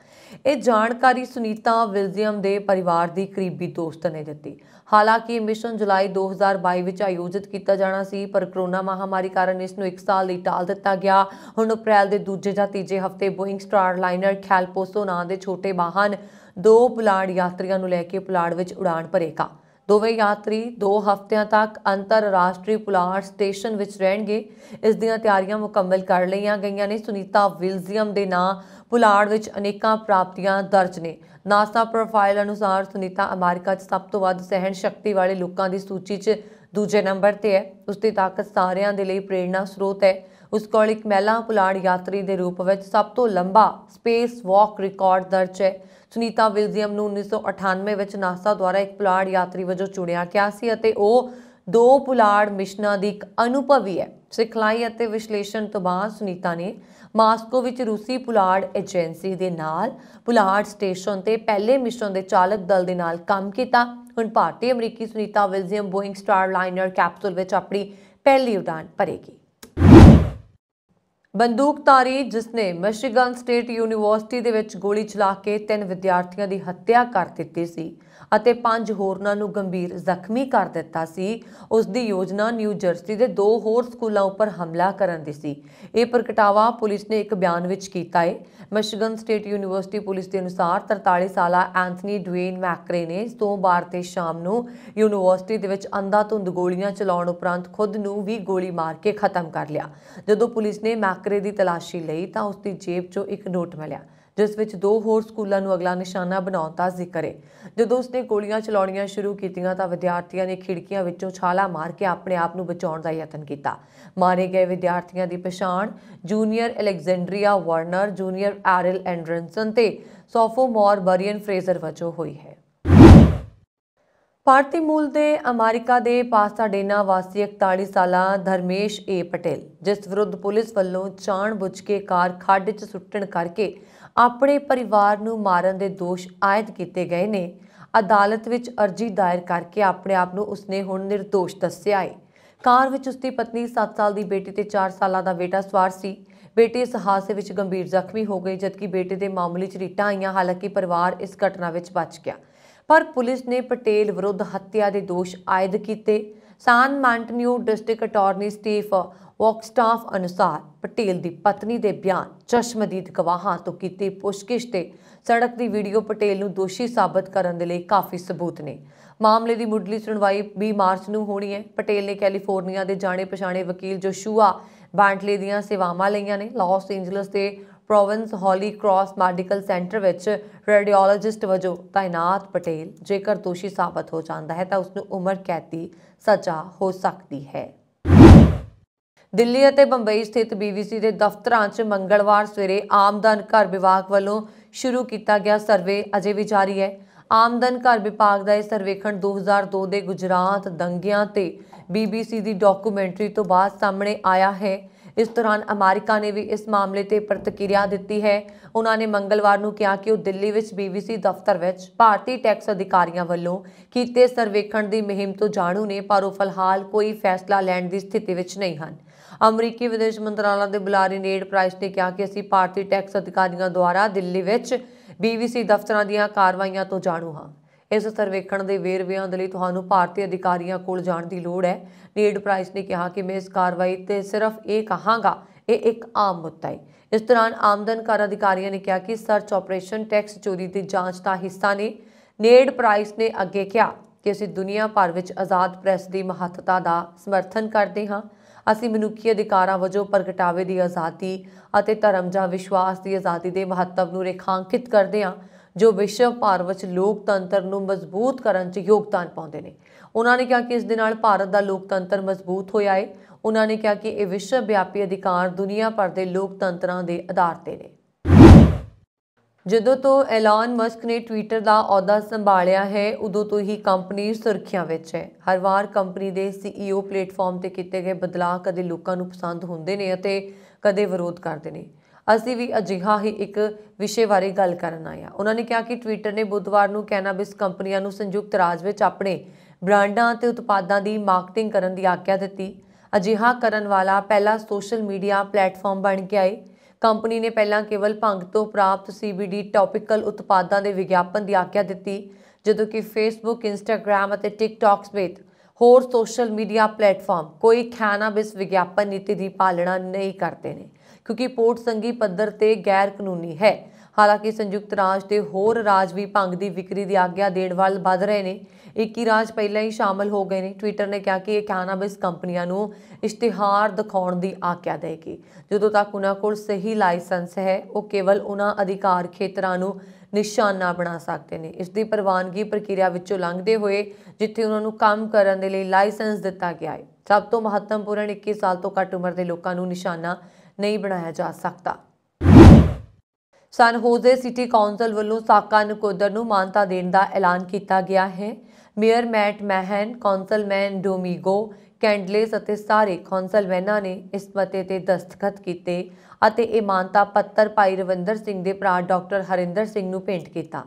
ਇਹ ਜਾਣਕਾਰੀ ਸੁਨੀਤਾ ਵਿਲਜ਼ੀਅਮ ਦੇ ਪਰਿਵਾਰ ਦੀ ਕਰੀਬੀ ਦੋਸਤ ਨੇ ਦਿੱਤੀ। ਹਾਲਾਂਕਿ ਮਿਸ਼ਨ ਜੁਲਾਈ 2022 ਵਿੱਚ ਆਯੋਜਿਤ ਕੀਤਾ ਜਾਣਾ ਸੀ, ਪਰ ਕਰੋਨਾ ਮਹਾਮਾਰੀ ਕਾਰਨ ਇਸ ਨੂੰ 1 ਸਾਲ ਲਈ ਟਾਲ ਦਿੱਤਾ ਗਿਆ। ਹੁਣ ਅਪ੍ਰੈਲ ਦੇ ਦੂਜੇ ਜਾਂ ਤੀਜੇ ਹਫ਼ਤੇ ਬੋਇੰਗ ਸਟਾਰ ਲਾਈਨਰ ਖੈਲਪੋਸੋ ਨਾਂ ਦੇ ਛੋਟੇ ਵਾਹਨ ਦੋ ਪੁਲਾੜ ਯਾਤਰੀਆਂ ਨੂੰ ਲੈ ਕੇ ਪੁਲਾੜ ਵਿੱਚ ਉਡਾਣ ਭਰੇਗਾ। ਦੋਵੇਂ ਯਾਤਰੀ 2 ਹਫ਼ਤਿਆਂ ਤੱਕ ਅੰਤਰਰਾਸ਼ਟਰੀ ਪੁਲਾੜ ਸਟੇਸ਼ਨ ਵਿੱਚ ਰਹਿਣਗੇ। ਇਸ ਦੀਆਂ ਤਿਆਰੀਆਂ ਮੁਕੰਮਲ ਕਰ ਲਈਆਂ ਗਈਆਂ ਨੇ। ਸੁਨੀਤਾ ਵਿਲਜ਼ੀਅਮ ਦੇ ਨਾਂ ਪੁਲਾੜ ਵਿੱਚ ਅਨੇਕਾਂ ਪ੍ਰਾਪਤੀਆਂ ਦਰਜ ਨੇ। ਨਾਸਾ ਪ੍ਰੋਫਾਈਲ ਅਨੁਸਾਰ ਸੁਨੀਤਾ ਅਮਰੀਕਾ 'ਚ ਸਭ ਤੋਂ ਵੱਧ ਸਹਿਣ ਸ਼ਕਤੀ ਵਾਲੇ ਲੋਕਾਂ ਦੀ ਸੂਚੀ 'ਚ ਦੂਜੇ ਨੰਬਰ ਤੇ ਹੈ। ਉਸ ਦੀ ਤਾਕਤ ਸਾਰਿਆਂ ਦੇ ਲਈ ਪ੍ਰੇਰਣਾ ਸਰੋਤ ਹੈ। ਉਸ ਕੋਲ ਇੱਕ ਮਹਿਲਾ ਪੁਲਾੜ ਯਾਤਰੀ ਦੇ ਰੂਪ ਵਿੱਚ ਸਭ ਤੋਂ ਲੰਬਾ ਸਪੇਸ ਵਾਕ ਰਿਕਾਰਡ ਦਰਜ ਹੈ। ਸੁਨੀਤਾ ਵਿਲਜ਼ੀਅਮ ਨੂੰ 1998 ਵਿੱਚ ਨਾਸਾ ਦੁਆਰਾ ਇੱਕ ਪੁਲਾੜ ਯਾਤਰੀ ਵਜੋਂ ਚੁਣਿਆ ਗਿਆ ਸੀ ਅਤੇ ਉਹ ਦੋ ਪੁਲਾੜ ਮਿਸ਼ਨਾਂ ਦੀ ਇੱਕ ਅਨੁਭਵੀ ਹੈ। ਸਿਖਲਾਈ ਅਤੇ ਵਿਸ਼ਲੇਸ਼ਣ ਤੋਂ ਬਾਅਦ ਸੁਨੀਤਾ ਨੇ ਮਾਸਕੋ ਵਿੱਚ ਰੂਸੀ ਪੁਲਾੜ ਏਜੰਸੀ ਦੇ ਨਾਲ ਪੁਲਾੜ ਸਟੇਸ਼ਨ ਤੇ ਪਹਿਲੇ ਮਿਸ਼ਨ ਦੇ ਚਾਲਕ ਦਲ ਦੇ ਨਾਲ ਕੰਮ ਕੀਤਾ। ਹੁਣ ਭਾਰਤੀ ਅਮਰੀਕੀ ਸੁਨੀਤਾ ਵਿਲਜ਼ੀਅਮ ਬੋਇੰਗ ਸਟਾਰ ਲਾਈਨਰ ਕੈਪਸੂਲ ਵਿੱਚ ਆਪਣੀ ਪਹਿਲੀ ਉਡਾਨ ਭਰੇਗੀ। ਬੰਦੂਕਧਾਰੀ ਜਿਸ ਨੇ ਮਿਸ਼ੀਗਨ ਸਟੇਟ ਯੂਨੀਵਰਸਿਟੀ ਦੇ ਵਿੱਚ ਗੋਲੀ ਚਲਾ ਕੇ ਤਿੰਨ ਵਿਦਿਆਰਥੀਆਂ ਦੀ ਹੱਤਿਆ ਕਰ ਦਿੱਤੀ ਸੀ। ਅਤੇ ਪੰਜ ਹੋਰਨਾਂ ਨੂੰ ਗੰਭੀਰ ਜ਼ਖਮੀ ਕਰ ਦਿੱਤਾ ਸੀ। ਉਸ ਦੀ ਯੋਜਨਾ ਨਿਊ ਜਰਸੀ ਦੇ ਦੋ ਹੋਰ ਸਕੂਲਾਂ ਉੱਪਰ ਹਮਲਾ ਕਰਨ ਦੀ ਸੀ। ਇਹ ਪ੍ਰਗਟਾਵਾ ਪੁਲਿਸ ਨੇ ਇੱਕ ਬਿਆਨ ਵਿੱਚ ਕੀਤਾ ਹੈ ਮਿਸ਼ੀਗਨ ਸਟੇਟ ਯੂਨੀਵਰਸਿਟੀ ਪੁਲਿਸ ਦੇ ਅਨੁਸਾਰ 43 ਸਾਲਾ ਐਂਥਨੀ ਡਵੇਨ ਮੈਕਰੇ ਨੇ ਸੋਮਵਾਰ ਤੇ ਸ਼ਾਮ ਨੂੰ ਯੂਨੀਵਰਸਿਟੀ ਦੇ ਵਿੱਚ ਅੰਧਾਧੁੰਦ ਗੋਲੀਆਂ ਚਲਾਉਣ ਉਪਰੰਤ ਖੁਦ ਨੂੰ ਵੀ ਗੋਲੀ ਮਾਰ ਕੇ ਖਤਮ ਕਰ ਲਿਆ। ਜਦੋਂ ਪੁਲਿਸ ਨੇ ਮੈਕਰੇ ਦੀ ਤਲਾਸ਼ੀ ਲਈ ਤਾਂ ਉਸ ਦੀ ਜੇਬ 'ਚੋਂ ਇੱਕ ਨੋਟ ਮਿਲਿਆ। ਜਿਸ ਵਿੱਚ ਦੋ ਹੋਰ ਸਕੂਲਾਂ ਨੂੰ ਅਗਲਾ ਨਿਸ਼ਾਨਾ ਬਣਾਉਣ ਦਾ ਜ਼ਿਕਰ ਹੈ ਜਦੋਂ ਉਸਨੇ ਗੋਲੀਆਂ ਚਲਾਉਣੀਆਂ ਸ਼ੁਰੂ ਕੀਤੀਆਂ ਤਾਂ ਵਿਦਿਆਰਥੀਆਂ ਨੇ ਖਿੜਕੀਆਂ ਵਿੱਚੋਂ ਛਾਲਾ ਮਾਰ ਕੇ ਆਪਣੇ ਆਪ ਨੂੰ ਬਚਾਉਣ ਦਾ ਯਤਨ ਕੀਤਾ। ਮਾਰੇ ਗਏ ਵਿਦਿਆਰਥੀਆਂ ਦੀ ਪਛਾਣ junior Alexandria Warner, junior Earl Anderson ਤੇ ਸੋਫੋਮੋਰ ਬਰੀਅਨ ਫਰੇਜ਼ਰ ਵਜੋਂ ਹੋਈ ਹੈ। ਭਾਰਤੀ ਮੂਲ ਦੇ ਅਮਰੀਕਾ ਦੇ ਪਾਸਾਡੇਨਾ ਵਾਸੀ 41 ਸਾਲਾ ਧਰਮੇਸ਼ ਏ ਪਟੇਲ, ਜਿਸ ਵਿਰੁੱਧ ਪੁਲਿਸ ਵੱਲੋਂ ਜਾਣਬੁੱਝ ਕੇ ਕਾਰ ਖੱਡ 'ਚ ਸੁੱਟਣ ਕਰਕੇ ਆਪਣੇ ਪਰਿਵਾਰ ਨੂੰ ਮਾਰਨ ਦੇ ਦੋਸ਼ ਆਇਦ ਕੀਤੇ ਗਏ ਨੇ। ਅਦਾਲਤ ਵਿੱਚ ਅਰਜ਼ੀ ਦਾਇਰ ਕਰਕੇ ਆਪਣੇ ਆਪ ਨੂੰ ਉਸਨੇ ਹੁਣ ਨਿਰਦੋਸ਼ ਦੱਸਿਆ ਹੈ ਕਾਰ ਵਿੱਚ ਉਸਦੀ ਪਤਨੀ 7 ਸਾਲ ਦੀ ਬੇਟੀ ਤੇ 4 ਸਾਲਾਂ ਦਾ ਬੇਟਾ ਸਵਾਰ ਸੀ। ਬੇਟੀ ਇਸ ਹਾਦਸੇ ਵਿੱਚ ਗੰਭੀਰ ਜ਼ਖਮੀ ਹੋ ਗਈ ਜਦਕਿ ਬੇਟੇ ਦੇ ਮਾਮਲੇ 'ਚ ਰੀਟਾਂ ਆਈਆਂ, ਹਾਲਾਂਕਿ ਪਰਿਵਾਰ ਇਸ ਘਟਨਾ ਵਿੱਚ ਬਚ ਗਿਆ। ਪਰ ਪੁਲਿਸ ਨੇ ਪਟੇਲ ਵਿਰੁੱਧ ਹੱਤਿਆ ਦੇ ਦੋਸ਼ ਆਇਦ ਕੀਤੇ। ਸਾਨ ਮਾਂਟਨਿਊ ਡਿਸਟ੍ਰਿਕਟ ਅਟਾਰਨੀ ਸਟੀਫ ਵੌਕਸਟਾਫ ਅਨੁਸਾਰ ਪਟੇਲ ਦੀ ਪਤਨੀ ਦੇ ਬਿਆਨ ਚਸ਼ਮਦੀਦ ਗਵਾਹਾਂ ਤੋਂ ਕੀਤੀ ਪੁੱਛਗਿੱਛ ਤੇ ਸੜਕ ਦੀ ਵੀਡੀਓ ਪਟੇਲ ਨੂੰ ਦੋਸ਼ੀ ਸਾਬਤ ਕਰਨ ਦੇ ਲਈ ਕਾਫੀ ਸਬੂਤ ਨੇ। ਮਾਮਲੇ ਦੀ ਮੁੱਢਲੀ ਸੁਣਵਾਈ 20 ਮਾਰਚ ਨੂੰ ਹੋਣੀ ਹੈ। ਪਟੇਲ ਨੇ ਕੈਲੀਫੋਰਨੀਆ ਦੇ ਜਾਣੇ ਪਛਾਣੇ ਵਕੀਲ ਜੋਸ਼ੂਆ ਬਾਂਟਲੇ ਦੀਆਂ ਸੇਵਾਵਾਂ ਲਈਆਂ ਨੇ। ਲਾਸ ਏਂਜਲਸ ਦੇ Providence Holy Cross Medical Center ਵਿੱਚ ਰੇਡੀਓਲੋਜਿਸਟ ਵਜੋਂ ਤਾਇਨਾਤ ਪਟੇਲ ਜੇਕਰ ਦੋਸ਼ੀ ਸਾਬਤ ਹੋ ਜਾਂਦਾ ਹੈ ਤਾਂ ਉਸ ਨੂੰ ਉਮਰ ਕੈਦ ਦੀ ਸਜ਼ਾ ਹੋ ਸਕਦੀ ਹੈ। ਦਿੱਲੀ ਅਤੇ ਬੰਬਈ ਸਥਿਤ ਬੀਬੀਸੀ ਦੇ ਦਫ਼ਤਰਾਂ 'ਚ ਮੰਗਲਵਾਰ ਸਵੇਰੇ ਆਮਦਨ ਕਰ ਵਿਭਾਗ ਵੱਲੋਂ ਸ਼ੁਰੂ ਕੀਤਾ ਗਿਆ ਸਰਵੇ। ਅਜੇ ਵੀ ਜਾਰੀ ਹੈ। ਆਮਦਨ ਕਰ ਵਿਭਾਗ ਦਾ ਇਹ ਸਰਵੇਖਣ 2002 ਦੇ ਗੁਜਰਾਤ ਦੰਗਿਆਂ ਤੇ ਬੀਬੀਸੀ ਦੀ ਡਾਕੂਮੈਂਟਰੀ ਤੋਂ ਬਾਅਦ ਸਾਹਮਣੇ ਆਇਆ ਹੈ। ਇਸ ਦੌਰਾਨ ਅਮਰੀਕਾ ਨੇ ਵੀ ਇਸ ਮਾਮਲੇ ਤੇ ਪ੍ਰਤੀਕਿਰਿਆ ਦਿੱਤੀ ਹੈ। ਉਹਨਾਂ ਨੇ ਮੰਗਲਵਾਰ ਨੂੰ ਕਿਹਾ ਕਿ ਉਹ ਦਿੱਲੀ ਵਿੱਚ ਬੀਬੀਸੀ ਦਫ਼ਤਰ ਵਿੱਚ ਭਾਰਤੀ ਟੈਕਸ ਅਧਿਕਾਰੀਆਂ ਵੱਲੋਂ ਕੀਤੇ ਸਰਵੇਖਣ ਦੀ ਮੁਹਿੰਮ ਤੋਂ ਜਾਣੂ ਨੇ, ਪਰ ਉਹ ਫਿਲਹਾਲ ਕੋਈ ਫੈਸਲਾ ਲੈਣ ਦੀ ਸਥਿਤੀ ਵਿੱਚ ਨਹੀਂ ਹਨ। ਅਮਰੀਕੀ ਵਿਦੇਸ਼ ਮੰਤਰਾਲਾ ਦੇ ਬੁਲਾਰੇ ਨੇਡ ਪ੍ਰਾਈਸ ਨੇ ਕਿਹਾ ਕਿ ਅਸੀਂ ਭਾਰਤੀ ਟੈਕਸ ਅਧਿਕਾਰੀਆਂ ਦੁਆਰਾ ਦਿੱਲੀ ਵਿੱਚ ਬੀਬੀਸੀ ਦਫ਼ਤਰਾਂ ਦੀਆਂ ਕਾਰਵਾਈਆਂ ਤੋਂ ਜਾਣੂ ਹਾਂ। ਇਸ ਸਰਵੇਖਣ ਦੇ ਵੇਰਵਿਆਂ ਦੇ ਲਈ ਤੁਹਾਨੂੰ ਭਾਰਤੀ ਅਧਿਕਾਰੀਆਂ ਕੋਲ ਜਾਣ ਦੀ ਲੋੜ ਹੈ। ਨੀਡ ਪ੍ਰਾਈਸ ਨੇ ਕਿਹਾ ਕਿ ਮੈਂ ਇਸ ਕਾਰਵਾਈ ਤੇ ਸਿਰਫ ਇਹ ਕਹਾਂਗਾ, ਇਹ ਇੱਕ ਆਮ ਮੁੱਦਾ ਹੈ। ਇਸ ਦੌਰਾਨ ਆਮਦਨ ਕਰ ਅਧਿਕਾਰੀਆਂ ਨੇ ਕਿਹਾ ਕਿ ਸਰਚ ਆਪਰੇਸ਼ਨ ਟੈਕਸ ਚੋਰੀ ਦੀ ਜਾਂਚ ਦਾ ਹਿੱਸਾ ਨੇ। ਨੀਡ ਪ੍ਰਾਈਸ ਨੇ ਅੱਗੇ ਕਿਹਾ ਕਿ ਅਸੀਂ ਦੁਨੀਆ ਭਰ ਵਿੱਚ ਆਜ਼ਾਦ ਪ੍ਰੈਸ ਦੀ ਮਹੱਤਤਾ ਦਾ ਸਮਰਥਨ ਕਰਦੇ ਹਾਂ। ਅਸੀਂ ਮਨੁੱਖੀ ਅਧਿਕਾਰਾਂ ਵਜੋਂ ਪ੍ਰਗਟਾਵੇ ਦੀ ਆਜ਼ਾਦੀ ਅਤੇ ਧਰਮ ਜਾਂ ਵਿਸ਼ਵਾਸ ਦੀ ਆਜ਼ਾਦੀ ਦੇ ਮਹੱਤਵ ਨੂੰ ਰੇਖਾਂਕਿਤ ਕਰਦੇ ਹਾਂ, ਜੋ ਵਿਸ਼ਵ ਭਰ ਵਿੱਚ ਲੋਕਤੰਤਰ ਨੂੰ ਮਜ਼ਬੂਤ ਕਰਨ 'ਚ ਯੋਗਦਾਨ ਪਾਉਂਦੇ ਨੇ। ਉਹਨਾਂ ਨੇ ਕਿਹਾ ਕਿ ਇਸ ਦੇ ਨਾਲ ਭਾਰਤ ਦਾ ਲੋਕਤੰਤਰ ਮਜ਼ਬੂਤ ਹੋਇਆ ਹੈ ਉਹਨਾਂ ਨੇ ਕਿਹਾ ਕਿ ਇਹ ਵਿਸ਼ਵ ਵਿਆਪੀ ਅਧਿਕਾਰ ਦੁਨੀਆ ਭਰ ਦੇ ਲੋਕਤੰਤਰਾਂ ਦੇ ਆਧਾਰ ਤੇ ਨੇ। ਜਦੋਂ ਤੋਂ ਐਲਨ ਮਸਕ ਨੇ ਟਵਿੱਟਰ ਦਾ ਅਹੁਦਾ ਸੰਭਾਲਿਆ ਹੈ, ਉਦੋਂ ਤੋਂ ਹੀ ਕੰਪਨੀ ਸੁਰਖੀਆਂ ਵਿੱਚ ਹੈ। ਹਰ ਵਾਰ ਕੰਪਨੀ ਦੇ ਸੀਈਓ ਪਲੇਟਫਾਰਮ ਤੇ ਕੀਤੇ ਗਏ ਬਦਲਾਅ ਕਦੇ ਲੋਕਾਂ ਨੂੰ ਪਸੰਦ ਹੁੰਦੇ ਨੇ ਅਤੇ ਕਦੇ ਵਿਰੋਧ ਕਰਦੇ ਨੇ। ਅਸੀਂ ਵੀ ਅਜਿਹਾ ਹੀ ਇੱਕ ਵਿਸ਼ੇ ਬਾਰੇ ਗੱਲ ਕਰਨ ਆਇਆ ਉਹਨਾਂ ਨੇ ਕਿਹਾ ਕਿ ਟਵਿੱਟਰ ਨੇ ਬੁੱਧਵਾਰ ਨੂੰ ਕੈਨਾਬਿਸ ਕੰਪਨੀਆਂ ਨੂੰ ਸੰਯੁਕਤ ਰਾਜ ਵਿੱਚ ਆਪਣੇ ਬ੍ਰਾਂਡਾਂ ਅਤੇ ਉਤਪਾਦਾਂ ਦੀ ਮਾਰਕੀਟਿੰਗ ਕਰਨ ਦੀ ਆਗਿਆ ਦਿੱਤੀ। ਅਜਿਹਾ ਕਰਨ ਵਾਲਾ ਪਹਿਲਾ ਸੋਸ਼ਲ ਮੀਡੀਆ ਪਲੇਟਫਾਰਮ ਬਣ ਗਿਆ ਹੈ ਕੰਪਨੀ ਨੇ ਪਹਿਲਾਂ ਕੇਵਲ ਭੰਗ ਤੋਂ ਪ੍ਰਾਪਤ CBD ਟੌਪੀਕਲ ਉਤਪਾਦਾਂ ਦੇ ਵਿਗਿਆਪਨ ਦੀ ਆਗਿਆ ਦਿੱਤੀ, ਜਦੋਂ ਕਿ ਫੇਸਬੁੱਕ ਇੰਸਟਾਗ੍ਰam ਅਤੇ ਟਿਕਟੌਕ ਸਮੇਤ ਹੋਰ ਸੋਸ਼ਲ ਮੀਡੀਆ ਪਲੇਟਫਾਰਮ ਕੋਈ ਕੈਨਾਬਿਸ ਵਿਗਿਆਪਨ ਨੀਤੀ ਦੀ ਪਾਲਣਾ ਨਹੀਂ ਕਰਦੇ ਨੇ, ਕਿਉਂਕਿ ਪੋਰਟ ਸੰਗੀ ਪੱਧਰ ਤੇ ਗੈਰ ਕਾਨੂੰਨੀ ਹੈ। ਹਾਲਾਂਕਿ ਸੰਯੁਕਤ ਰਾਜ ਦੇ ਹੋਰ ਰਾਜ ਵੀ ਭੰਗ ਦੀ ਵਿਕਰੀ ਦੀ ਆਗਿਆ ਦੇਣ ਵੱਲ ਵੱਧ ਰਹੇ ਨੇ 21 ਰਾਜ ਪਹਿਲਾਂ ਹੀ ਸ਼ਾਮਲ ਹੋ ਗਏ ਨੇ। ਟਵਿੱਟਰ ਨੇ ਕਿਹਾ ਕਿ ਇਹ ਕੈਨਾਬਿਸ ਕੰਪਨੀਆਂ ਨੂੰ ਇਸ਼ਤਿਹਾਰ ਦਿਖਾਉਣ ਦੀ ਆਗਿਆ ਦੇਗੀ। ਜਦੋਂ ਤੱਕ ਉਹਨਾਂ ਕੋਲ ਸਹੀ ਲਾਇਸੈਂਸ ਹੈ, ਉਹ ਕੇਵਲ ਉਹਨਾਂ ਅਧਿਕਾਰ ਖੇਤਰਾਂ ਨੂੰ ਨਿਸ਼ਾਨਾ ਬਣਾ ਸਕਦੇ ਨੇ। ਇਸ ਦੀ ਪ੍ਰਵਾਨਗੀ ਪ੍ਰਕਿਰਿਆ ਵਿੱਚੋਂ ਲੰਘਦੇ ਹੋਏ ਜਿੱਥੇ ਉਹਨਾਂ ਨੂੰ ਕੰਮ ਕਰਨ ਦੇ ਲਈ ਲਾਇਸੈਂਸ ਦਿੱਤਾ ਗਿਆ ਹੈ, ਸਭ ਤੋਂ ਮਹੱਤਵਪੂਰਨ 21 ਸਾਲ ਤੋਂ ਘੱਟ ਉਮਰ ਦੇ ਲੋਕਾਂ ਨੂੰ ਨਿਸ਼ਾਨਾ ਨਹੀਂ ਬਣਾਇਆ ਜਾ ਸਕਦਾ। ਸਨ ਹੋਜ਼ੇ ਸਿਟੀ ਕਾਉਂਸਲ ਵੱਲੋਂ ਸਾਕਾ ਨਕੋਦਰ ਨੂੰ ਮਾਨਤਾ ਦੇਣ ਦਾ ਐਲਾਨ ਕੀਤਾ ਗਿਆ ਹੈ। ਮੇਅਰ ਮੈਟ ਮਹਿਨ, ਕੌਂਸਲਮੈਨ ਡੋਮੀਗੋ, ਕੈਂਡਲੇਸ ਅਤੇ ਸਾਰੇ ਕੌਂਸਲਮੈਨਾਂ ਨੇ ਇਸ ਮਤੇ ਤੇ ਦਸਤਖਤ ਕੀਤੇ ਅਤੇ ਇਹ ਮਾਨਤਾ ਪੱਤਰ ਭਾਈ ਰਵਿੰਦਰ ਸਿੰਘ ਦੇ ਭਰਾ ਡਾਕਟਰ ਹਰਿੰਦਰ ਸਿੰਘ ਨੂੰ ਭੇਂਟ ਕੀਤਾ।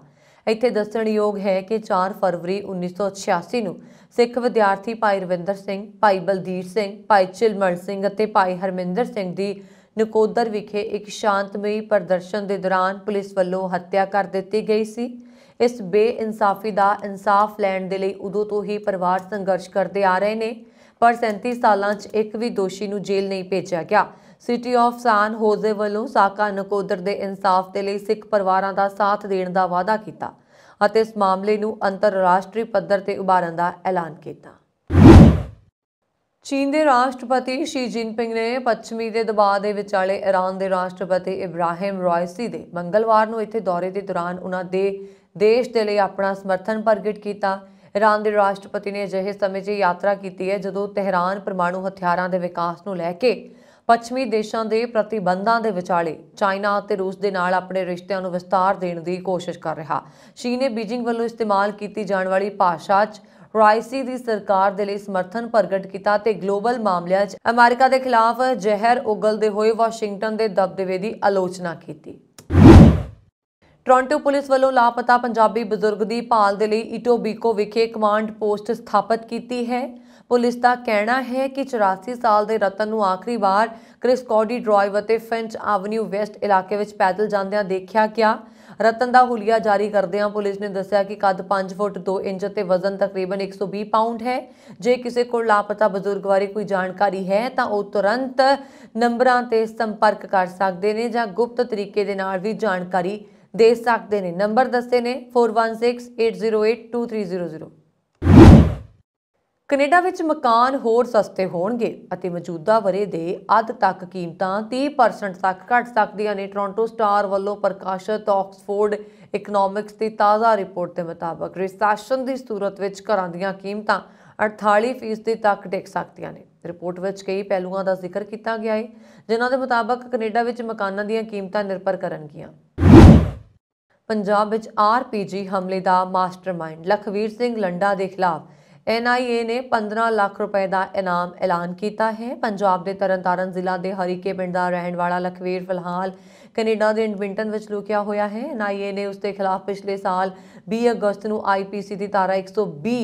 ਇੱਥੇ ਦੱਸਣਯੋਗ ਹੈ ਕਿ 4 ਫਰਵਰੀ 1986 ਨੂੰ ਸਿੱਖ ਵਿਦਿਆਰਥੀ ਭਾਈ ਰਵਿੰਦਰ ਸਿੰਘ, ਭਾਈ ਬਲਦੀਰ ਸਿੰਘ, ਭਾਈ ਚਿਲਮਲ ਸਿੰਘ ਅਤੇ ਭਾਈ ਹਰਮਿੰਦਰ ਸਿੰਘ ਦੀ ਨਕੋਦਰ ਵਿਖੇ ਇੱਕ ਸ਼ਾਂਤਮਈ ਪ੍ਰਦਰਸ਼ਨ ਦੇ ਦੌਰਾਨ ਪੁਲਿਸ ਵੱਲੋਂ ਹੱਤਿਆ ਕਰ ਦਿੱਤੀ ਗਈ ਸੀ। ਇਸ ਬੇਇਨਸਾਫੀ ਦਾ ਇਨਸਾਫ ਲੈਣ ਦੇ ਲਈ ਉਦੋਂ ਤੋਂ ਹੀ ਪਰਿਵਾਰ ਸੰਘਰਸ਼ ਕਰਦੇ ਆ ਰਹੇ ਨੇ, ਪਰ 37 ਸਾਲਾਂ 'ਚ ਇੱਕ ਵੀ ਦੋਸ਼ੀ ਨੂੰ ਜੇਲ੍ਹ ਨਹੀਂ ਭੇਜਿਆ ਗਿਆ। ਸਿਟੀ ਆਫ ਸਾਨ ਹੋਜ਼ੇ ਵੱਲੋਂ ਸਾਕਾ ਨਕੋਦਰ ਦੇ ਇਨਸਾਫ ਦੇ ਲਈ ਸਿੱਖ ਪਰਿਵਾਰਾਂ ਦਾ ਸਾਥ ਦੇਣ ਦਾ ਵਾਅਦਾ ਕੀਤਾ ਅਤੇ ਇਸ ਮਾਮਲੇ ਨੂੰ ਅੰਤਰਰਾਸ਼ਟਰੀ ਪੱਧਰ ਤੇ ਉਭਾਰਨ ਦਾ ਐਲਾਨ ਕੀਤਾ। ਚੀਨ ਦੇ ਰਾਸ਼ਟਰਪਤੀ ਸ਼ੀ ਜਿਨਪਿੰਗ ਨੇ ਪੱਛਮੀ ਦੇ ਦਬਾਅ ਦੇ ਵਿਚਾਲੇ ਈਰਾਨ ਦੇ ਰਾਸ਼ਟਰਪਤੀ ਇਬਰਾਹਿਮ ਰੋਇਸੀ ਦੇ ਮੰਗਲਵਾਰ ਨੂੰ ਇੱਥੇ ਦੌਰੇ ਦੇ ਦੌਰਾਨ ਉਹਨਾਂ ਦੇ ਦੇਸ਼ ਦੇ ਲਈ ਆਪਣਾ ਸਮਰਥਨ ਪ੍ਰਗਟ ਕੀਤਾ। ਈਰਾਨ ਦੇ ਰਾਸ਼ਟਰਪਤੀ ਨੇ ਅਜਿਹੇ ਸਮੇਂ 'ਚ ਯਾਤਰਾ ਕੀਤੀ ਹੈ, ਜਦੋਂ ਤਹਿਰਾਨ ਪਰਮਾਣੂ ਹਥਿਆਰਾਂ ਦੇ ਵਿਕਾਸ ਨੂੰ ਲੈ ਕੇ ਪੱਛਮੀ ਦੇਸ਼ਾਂ ਦੇ ਪ੍ਰਤੀਬੰਧਾਂ ਦੇ ਵਿਚਾਲੇ ਚਾਈਨਾ ਅਤੇ ਰੂਸ ਦੇ ਨਾਲ ਆਪਣੇ ਰਿਸ਼ਤਿਆਂ ਨੂੰ ਵਿਸਤਾਰ ਦੇਣ ਦੀ ਕੋਸ਼ਿਸ਼ ਕਰ ਰਿਹਾ। ਸ਼ੀ ਨੇ ਬੀਜਿੰਗ ਵੱਲੋਂ ਇਸਤੇਮਾਲ ਕੀਤੀ ਜਾਣ ਵਾਲੀ ਭਾਸ਼ਾ 'ਚ ਰਾਈਸੀ ਦੀ ਸਰਕਾਰ ਦੇ ਲਈ ਸਮਰਥਨ ਪ੍ਰਗਟ ਕੀਤਾ ਤੇ ਗਲੋਬਲ ਮਾਮਲਿਆਂ 'ਚ ਅਮਰੀਕਾ ਦੇ ਖਿਲਾਫ ਜ਼ਹਿਰ ਉਗਲਦੇ ਹੋਏ ਵਾਸ਼ਿੰਗਟਨ ਦੇ ਦਬਦਬੇ ਦੀ ਆਲੋਚਨਾ ਕੀਤੀ। ਟੋਰਾਂਟੋ ਪੁਲਿਸ ਵੱਲੋਂ ਲਾਪਤਾ ਪੰਜਾਬੀ ਬਜ਼ੁਰਗ ਦੀ ਭਾਲ ਦੇ ਲਈ ਇਟੋਬੀਕੋ ਵਿਖੇ ਕਮਾਂਡ ਪੋਸਟ ਸਥਾਪਿਤ ਕੀਤੀ ਹੈ। ਪੁਲਿਸ ਦਾ ਕਹਿਣਾ ਹੈ ਕਿ 84 ਸਾਲ ਦੇ ਰਤਨ ਨੂੰ ਆਖਰੀ ਵਾਰ ਕ੍ਰਿਸਕੋਡੀ ਡਰਾਈਵ ਅਤੇ ਫੈਂਚ ਐਵਨਿਊ ਵੈਸਟ ਇਲਾਕੇ ਵਿੱਚ ਪੈਦਲ ਜਾਂਦਿਆਂ ਦੇਖਿਆ ਗਿਆ। ਰਤਨ ਦਾ ਹੁਲੀਆ ਜਾਰੀ ਕਰਦਿਆਂ ਪੁਲਿਸ ਨੇ ਦੱਸਿਆ ਕਿ ਕੱਦ 5 ਫੁੱਟ 2 ਇੰਚ ਅਤੇ ਵਜ਼ਨ ਤਕਰੀਬਨ 120 ਪਾਉਂਡ ਹੈ। ਜੇ ਕਿਸੇ ਕੋਲ ਲਾਪਤਾ ਬਜ਼ੁਰਗ ਬਾਰੇ ਕੋਈ ਜਾਣਕਾਰੀ ਹੈ ਤਾਂ ਉਹ ਤੁਰੰਤ ਨੰਬਰਾਂ ਤੇ ਸੰਪਰਕ ਕਰ ਸਕਦੇ ਨੇ ਜਾਂ ਗੁਪਤ ਤਰੀਕੇ ਦੇ ਨਾਲ ਵੀ ਜਾਣਕਾਰੀ ਦੇ ਸਕਦੇ ਨੇ। ਨੰਬਰ ਦੱਸੇ ਨੇ 4168082300 ਕੈਨੇਡਾ ਵਿੱਚ ਮਕਾਨ ਹੋਰ ਸਸਤੇ ਹੋਣਗੇ ਅਤੇ ਮੌਜੂਦਾ ਵਰੇ ਦੇ ਅੱਧ ਤੱਕ ਕੀਮਤਾਂ 30% ਤੱਕ ਘਟ ਸਕਦੀਆਂ ਨੇ। ਟੋਰਾਂਟੋ ਸਟਾਰ ਵੱਲੋਂ ਪ੍ਰਕਾਸ਼ਿਤ ਆਕਸਫੋਰਡ ਇਕਨੋਮਿਕਸ ਦੀ ਤਾਜ਼ਾ ਰਿਪੋਰਟ ਦੇ ਮੁਤਾਬਕ ਰਿਸੈਸ਼ਨ ਦੀ ਸੂਰਤ ਵਿੱਚ ਘਰਾਂ ਦੀਆਂ ਕੀਮਤਾਂ 48% ਤੱਕ ਡਿੱਗ ਸਕਦੀਆਂ ਨੇ। ਰਿਪੋਰਟ ਵਿੱਚ ਕਈ ਪਹਿਲੂਆਂ ਦਾ ਜ਼ਿਕਰ ਕੀਤਾ ਗਿਆ ਹੈ, ਜਿਨ੍ਹਾਂ ਦੇ ਮੁਤਾਬਕ ਕੈਨੇਡਾ ਵਿੱਚ ਮਕਾਨਾਂ ਦੀਆਂ ਕੀਮਤਾਂ ਨਿਰਭਰ ਕਰਨਗੀਆਂ। ਪੰਜਾਬ ਵਿੱਚ ਆਰਪੀਜੀ ਹਮਲੇ ਦਾ ਮਾਸਟਰਮਾਈਂਡ। ਲਖਵੀਰ ਸਿੰਘ ਲੰਡਾ ਦੇ ਖਿਲਾਫ ਐਨਆਈਏ ਨੇ 15 ਲੱਖ ਰੁਪਏ ਦਾ ਇਨਾਮ ਐਲਾਨ ਕੀਤਾ ਹੈ। ਪੰਜਾਬ ਦੇ ਤਰਨਤਾਰਨ ਜ਼ਿਲ੍ਹਾ ਦੇ ਹਰੀਕੇ ਪਿੰਡ ਦਾ ਰਹਿਣ ਵਾਲਾ ਲਖਵੀਰ ਫਿਲਹਾਲ ਕੈਨੇਡਾ ਦੇ ਐਡਮਿੰਟਨ ਵਿੱਚ ਲੁਕਿਆ ਹੋਇਆ ਹੈ। ਐਨਆਈਏ ਨੇ ਉਸ ਦੇ ਖਿਲਾਫ ਪਿਛਲੇ ਸਾਲ 20 ਅਗਸਤ ਨੂੰ ਆਈਪੀਸੀ ਦੀ ਧਾਰਾ 120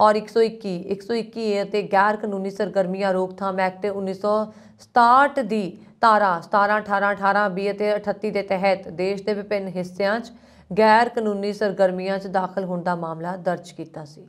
ਔਰ 121 121 ਅਤੇ ਗੈਰ ਕਾਨੂੰਨੀ ਸਰਗਰਮੀਆਂ ਰੋਕਥਾਮ ਐਕਟ 1967 ਦੀ ਧਾਰਾ 17 18 18 20 ਅਤੇ 38 ਦੇ ਤਹਿਤ ਦੇਸ਼ ਦੇ ਵਿਭਿੰਨ ਹਿੱਸਿਆਂ 'ਚ ਗੈਰ ਕਾਨੂੰਨੀ ਸਰਗਰਮੀਆਂ 'ਚ ਦਾਖਲ ਹੋਣ ਦਾ ਮਾਮਲਾ ਦਰਜ ਕੀਤਾ ਸੀ।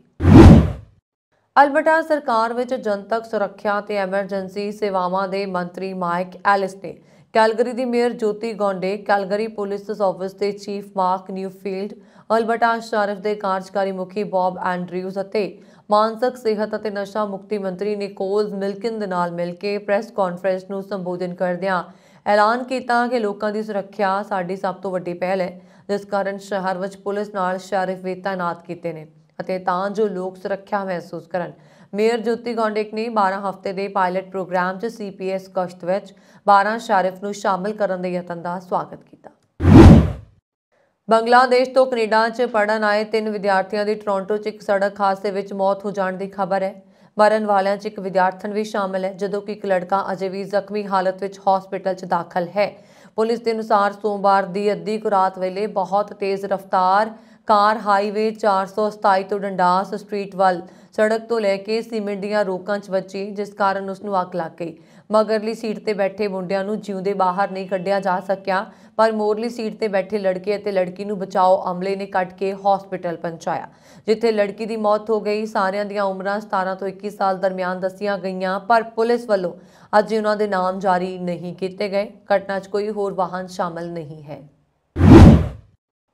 ਅਲਬਰਟਾ ਸਰਕਾਰ ਵਿੱਚ ਜਨਤਕ ਸੁਰੱਖਿਆ ਤੇ ਐਮਰਜੈਂਸੀ ਸੇਵਾਵਾਂ ਦੇ ਮੰਤਰੀ ਮਾਈਕ ਐਲਿਸ ਨੇ ਕੈਲਗਰੀ ਦੀ mayor Jyoti Gondek, Calgary police office ਦੇ chief Mark Neufeld, Alberta sheriff ਦੇ ਕਾਰਜਕਾਰੀ ਮੁਖੀ ਬੌਬ ਐਂਡਰਿਊਜ਼ ਅਤੇ ਮਾਨਸਿਕ ਸਿਹਤ ਅਤੇ ਨਸ਼ਾ ਮੁਕਤੀ ਮੰਤਰੀ ਨਿਕੋਲਸ ਮਿਲਕਿਨ ਦੇ ਨਾਲ ਮਿਲ ਕੇ ਪ੍ਰੈਸ ਕਾਨਫਰੰਸ ਨੂੰ ਸੰਬੋਧਨ ਕਰਦਿਆਂ ਐਲਾਨ ਕੀਤਾ ਕਿ ਲੋਕਾਂ ਦੀ ਸੁਰੱਖਿਆ ਸਾਡੀ ਸਭ ਤੋਂ ਵੱਡੀ ਪਹਿਲ ਹੈ। ਜਿਸ ਕਾਰਨ ਸ਼ਹਿਰ ਵਿੱਚ ਪੁਲਿਸ ਨਾਲ ਸ਼ਾਰਿਫ ਵੀ ਤਾਇਨਾਤ ਕੀਤੇ ਨੇ ਅਤੇ ਤਾਂ ਜੋ ਲੋਕ ਸੁਰੱਖਿਆ ਮਹਿਸੂਸ ਕਰਨ। ਮੇਅਰ ਜੋਤੀ ਗੌਂਡੇਕ ਨੇ 12 ਹਫ਼ਤੇ ਦੇ ਪਾਇਲਟ ਪ੍ਰੋਗਰਾਮ 'ਚ ਸੀਪੀਐਸ ਗਸ਼ਤ ਵਿੱਚ 12 ਸ਼ਰੀਫ ਨੂੰ ਸ਼ਾਮਲ ਕਰਨ ਦੇ ਯਤਨ ਦਾ ਸਵਾਗਤ ਕੀਤਾ। ਬੰਗਲਾਦੇਸ਼ ਤੋਂ ਕੈਨੇਡਾ 'ਚ ਪੜਨ ਆਏ ਤਿੰਨ ਵਿਦਿਆਰਥੀਆਂ ਦੀ ਟੋਰਾਂਟੋ 'ਚ ਇੱਕ ਸੜਕ ਹਾਦਸੇ ਵਿੱਚ ਮੌਤ ਹੋ ਜਾਣ ਦੀ ਖਬਰ ਹੈ। ਮਰਨ ਵਾਲਿਆਂ 'ਚ ਇੱਕ ਵਿਦਿਆਰਥਣ ਵੀ ਸ਼ਾਮਲ ਹੈ, ਜਦੋਂ ਕਿ ਇੱਕ ਲੜਕਾ ਅਜੇ ਵੀ ਜ਼ਖਮੀ ਹਾਲਤ ਵਿੱਚ ਹਸਪੀਟਲ 'ਚ ਦਾਖਲ ਹੈ। ਪੁਲਿਸ ਦੇ ਅਨੁਸਾਰ ਸੋਮਵਾਰ ਦੀ ਅੱਧੀ ਕੁ ਰਾਤ ਵੇਲੇ ਬਹੁਤ ਤੇਜ਼ ਰਫ਼ਤਾਰ ਕਾਰ ਹਾਈਵੇ 427 ਤੋਂ ਡੰਡਾਸ ਸਟਰੀਟ ਵੱਲ ਸੜਕ ਤੋਂ ਲੈ ਕੇ ਸੀਮੈਂਟ ਦੀਆਂ ਰੋਕਾਂ 'ਚ ਵੱਜੀ, ਜਿਸ ਕਾਰਨ ਉਸ ਨੂੰ ਅੱਗ ਲੱਗ ਗਈ। ਮਗਰਲੀ ਸੀਟ ਤੇ ਬੈਠੇ ਮੁੰਡਿਆਂ ਨੂੰ ਜਿਉਂਦੇ ਬਾਹਰ ਨਹੀਂ ਕੱਢਿਆ ਜਾ ਸਕਿਆ, ਪਰ ਮੋਰਲੀ ਸੀਟ ਤੇ ਬੈਠੇ ਲੜਕੇ ਅਤੇ ਲੜਕੀ ਨੂੰ ਬਚਾਓ ਅਮਲੇ ਨੇ ਕੱਢ ਕੇ ਹਸਪੀਟਲ ਪਹੁੰਚਾਇਆ, ਜਿੱਥੇ ਲੜਕੀ ਦੀ ਮੌਤ ਹੋ ਗਈ। ਸਾਰਿਆਂ ਦੀਆਂ ਉਮਰਾਂ 17 ਤੋਂ 21 ਸਾਲ ਦਰਮਿਆਨ ਦੱਸੀਆਂ ਗਈਆਂ, ਪਰ ਪੁਲਿਸ ਵੱਲੋਂ ਅਜੇ ਉਹਨਾਂ ਦੇ ਨਾਮ ਜਾਰੀ ਨਹੀਂ ਕੀਤੇ ਗਏ। ਘਟਨਾ 'ਚ ਕੋਈ ਹੋਰ ਵਾਹਨ ਸ਼ਾਮਲ ਨਹੀਂ ਹੈ।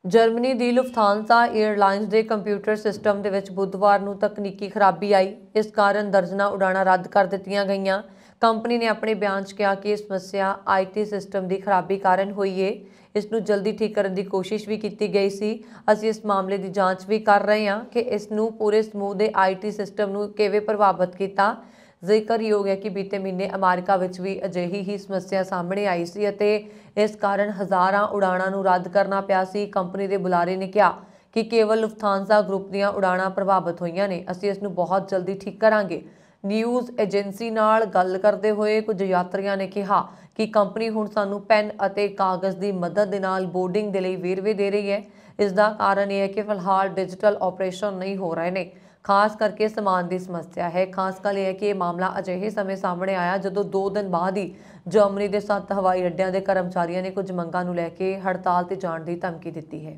ਜਰਮਨੀ ਦੀ ਲੁਫਥਾਂਸਾ 에ਅਰਲਾਈਨਸ ਦੇ ਕੰਪਿਊਟਰ ਸਿਸਟਮ ਦੇ ਵਿੱਚ ਬੁੱਧਵਾਰ ਨੂੰ ਤਕਨੀਕੀ ਖਰਾਬੀ ਆਈ। ਇਸ ਕਾਰਨ ਦਰਜਨਾ ਉਡਾਣਾਂ ਰੱਦ ਕਰ ਦਿੱਤੀਆਂ ਗਈਆਂ। ਕੰਪਨੀ ਨੇ ਆਪਣੇ ਬਿਆਨ 'ਚ ਕਿਹਾ ਕਿ ਇਹ ਸਮੱਸਿਆ ਆਈਟੀ ਸਿਸਟਮ ਦੀ ਖਰਾਬੀ ਕਾਰਨ ਹੋਈ ਏ। ਇਸ ਨੂੰ ਜਲਦੀ ਠੀਕ ਕਰਨ ਦੀ ਕੋਸ਼ਿਸ਼ ਵੀ ਕੀਤੀ ਗਈ ਸੀ। ਅਸੀਂ ਇਸ ਮਾਮਲੇ ਦੀ ਜਾਂਚ ਵੀ ਕਰ ਰਹੇ ਹਾਂ ਕਿ ਇਸ ਨੂੰ ਪੂਰੇ ਸਮੂਹ ਦੇ ਆਈਟੀ ਸਿਸਟਮ ਨੂੰ ਕਿਵੇਂ ਪ੍ਰਭਾਵਿਤ ਕੀਤਾ। ਜ਼ਿਕਰਯੋਗ ਹੈ ਕਿ ਬੀਤੇ ਮਹੀਨੇ ਅਮਰੀਕਾ ਵਿੱਚ ਵੀ ਅਜਿਹੀ ਹੀ ਸਮੱਸਿਆ ਸਾਹਮਣੇ ਆਈ ਸੀ ਅਤੇ ਇਸ ਕਾਰਨ ਹਜ਼ਾਰਾਂ ਉਡਾਣਾਂ ਨੂੰ ਰੱਦ ਕਰਨਾ ਪਿਆ ਸੀ। ਕੰਪਨੀ ਦੇ ਬੁਲਾਰੇ ਨੇ ਕਿਹਾ ਕਿ ਕੇਵਲ ਲੁਫਥਾਂਸਾ ਗਰੁੱਪ ਦੀਆਂ ਉਡਾਣਾਂ ਪ੍ਰਭਾਵਿਤ ਹੋਈਆਂ ਨੇ। ਅਸੀਂ ਇਸ ਨੂੰ ਬਹੁਤ ਜਲਦੀ ਠੀਕ ਕਰਾਂਗੇ। ਨਿਊਜ਼ ਏਜੰਸੀ ਨਾਲ ਗੱਲ ਕਰਦੇ ਹੋਏ ਕੁਝ ਯਾਤਰੀਆਂ ਨੇ ਕਿਹਾ ਕਿ ਕੰਪਨੀ ਹੁਣ ਸਾਨੂੰ ਪੈਨ ਅਤੇ ਕਾਗਜ਼ ਦੀ ਮਦਦ ਦੇ ਨਾਲ ਬੋਰਡਿੰਗ ਦੇ ਲਈ ਵੇਰਵੇ ਦੇ ਰਹੀ ਹੈ। ਇਸ ਦਾ ਕਾਰਨ ਇਹ ਹੈ ਕਿ ਫਿਲਹਾਲ ਡਿਜੀਟਲ ਆਪਰੇਸ਼ਨ ਨਹੀਂ ਹੋ ਰਹੇ ਨੇ। ਖਾਸ ਕਰਕੇ ਸਮਾਨ ਦੀ ਸਮੱਸਿਆ ਹੈ। ਖਾਸ ਗੱਲ ਇਹ ਹੈ ਕਿ ਇਹ ਮਾਮਲਾ ਅਜਿਹੇ ਸਮੇਂ ਸਾਹਮਣੇ ਆਇਆ ਜਦੋਂ 2 ਦਿਨ ਬਾਅਦ ਹੀ ਜਰਮਨੀ ਦੇ ਸੱਤ ਹਵਾਈ ਅੱਡਿਆਂ ਦੇ ਕਰਮਚਾਰੀਆਂ ਨੇ ਕੁਝ ਮੰਗਾਂ ਨੂੰ ਲੈ ਕੇ ਹੜਤਾਲ ਤੇ ਜਾਣ ਦੀ ਧਮਕੀ ਦਿੱਤੀ ਹੈ।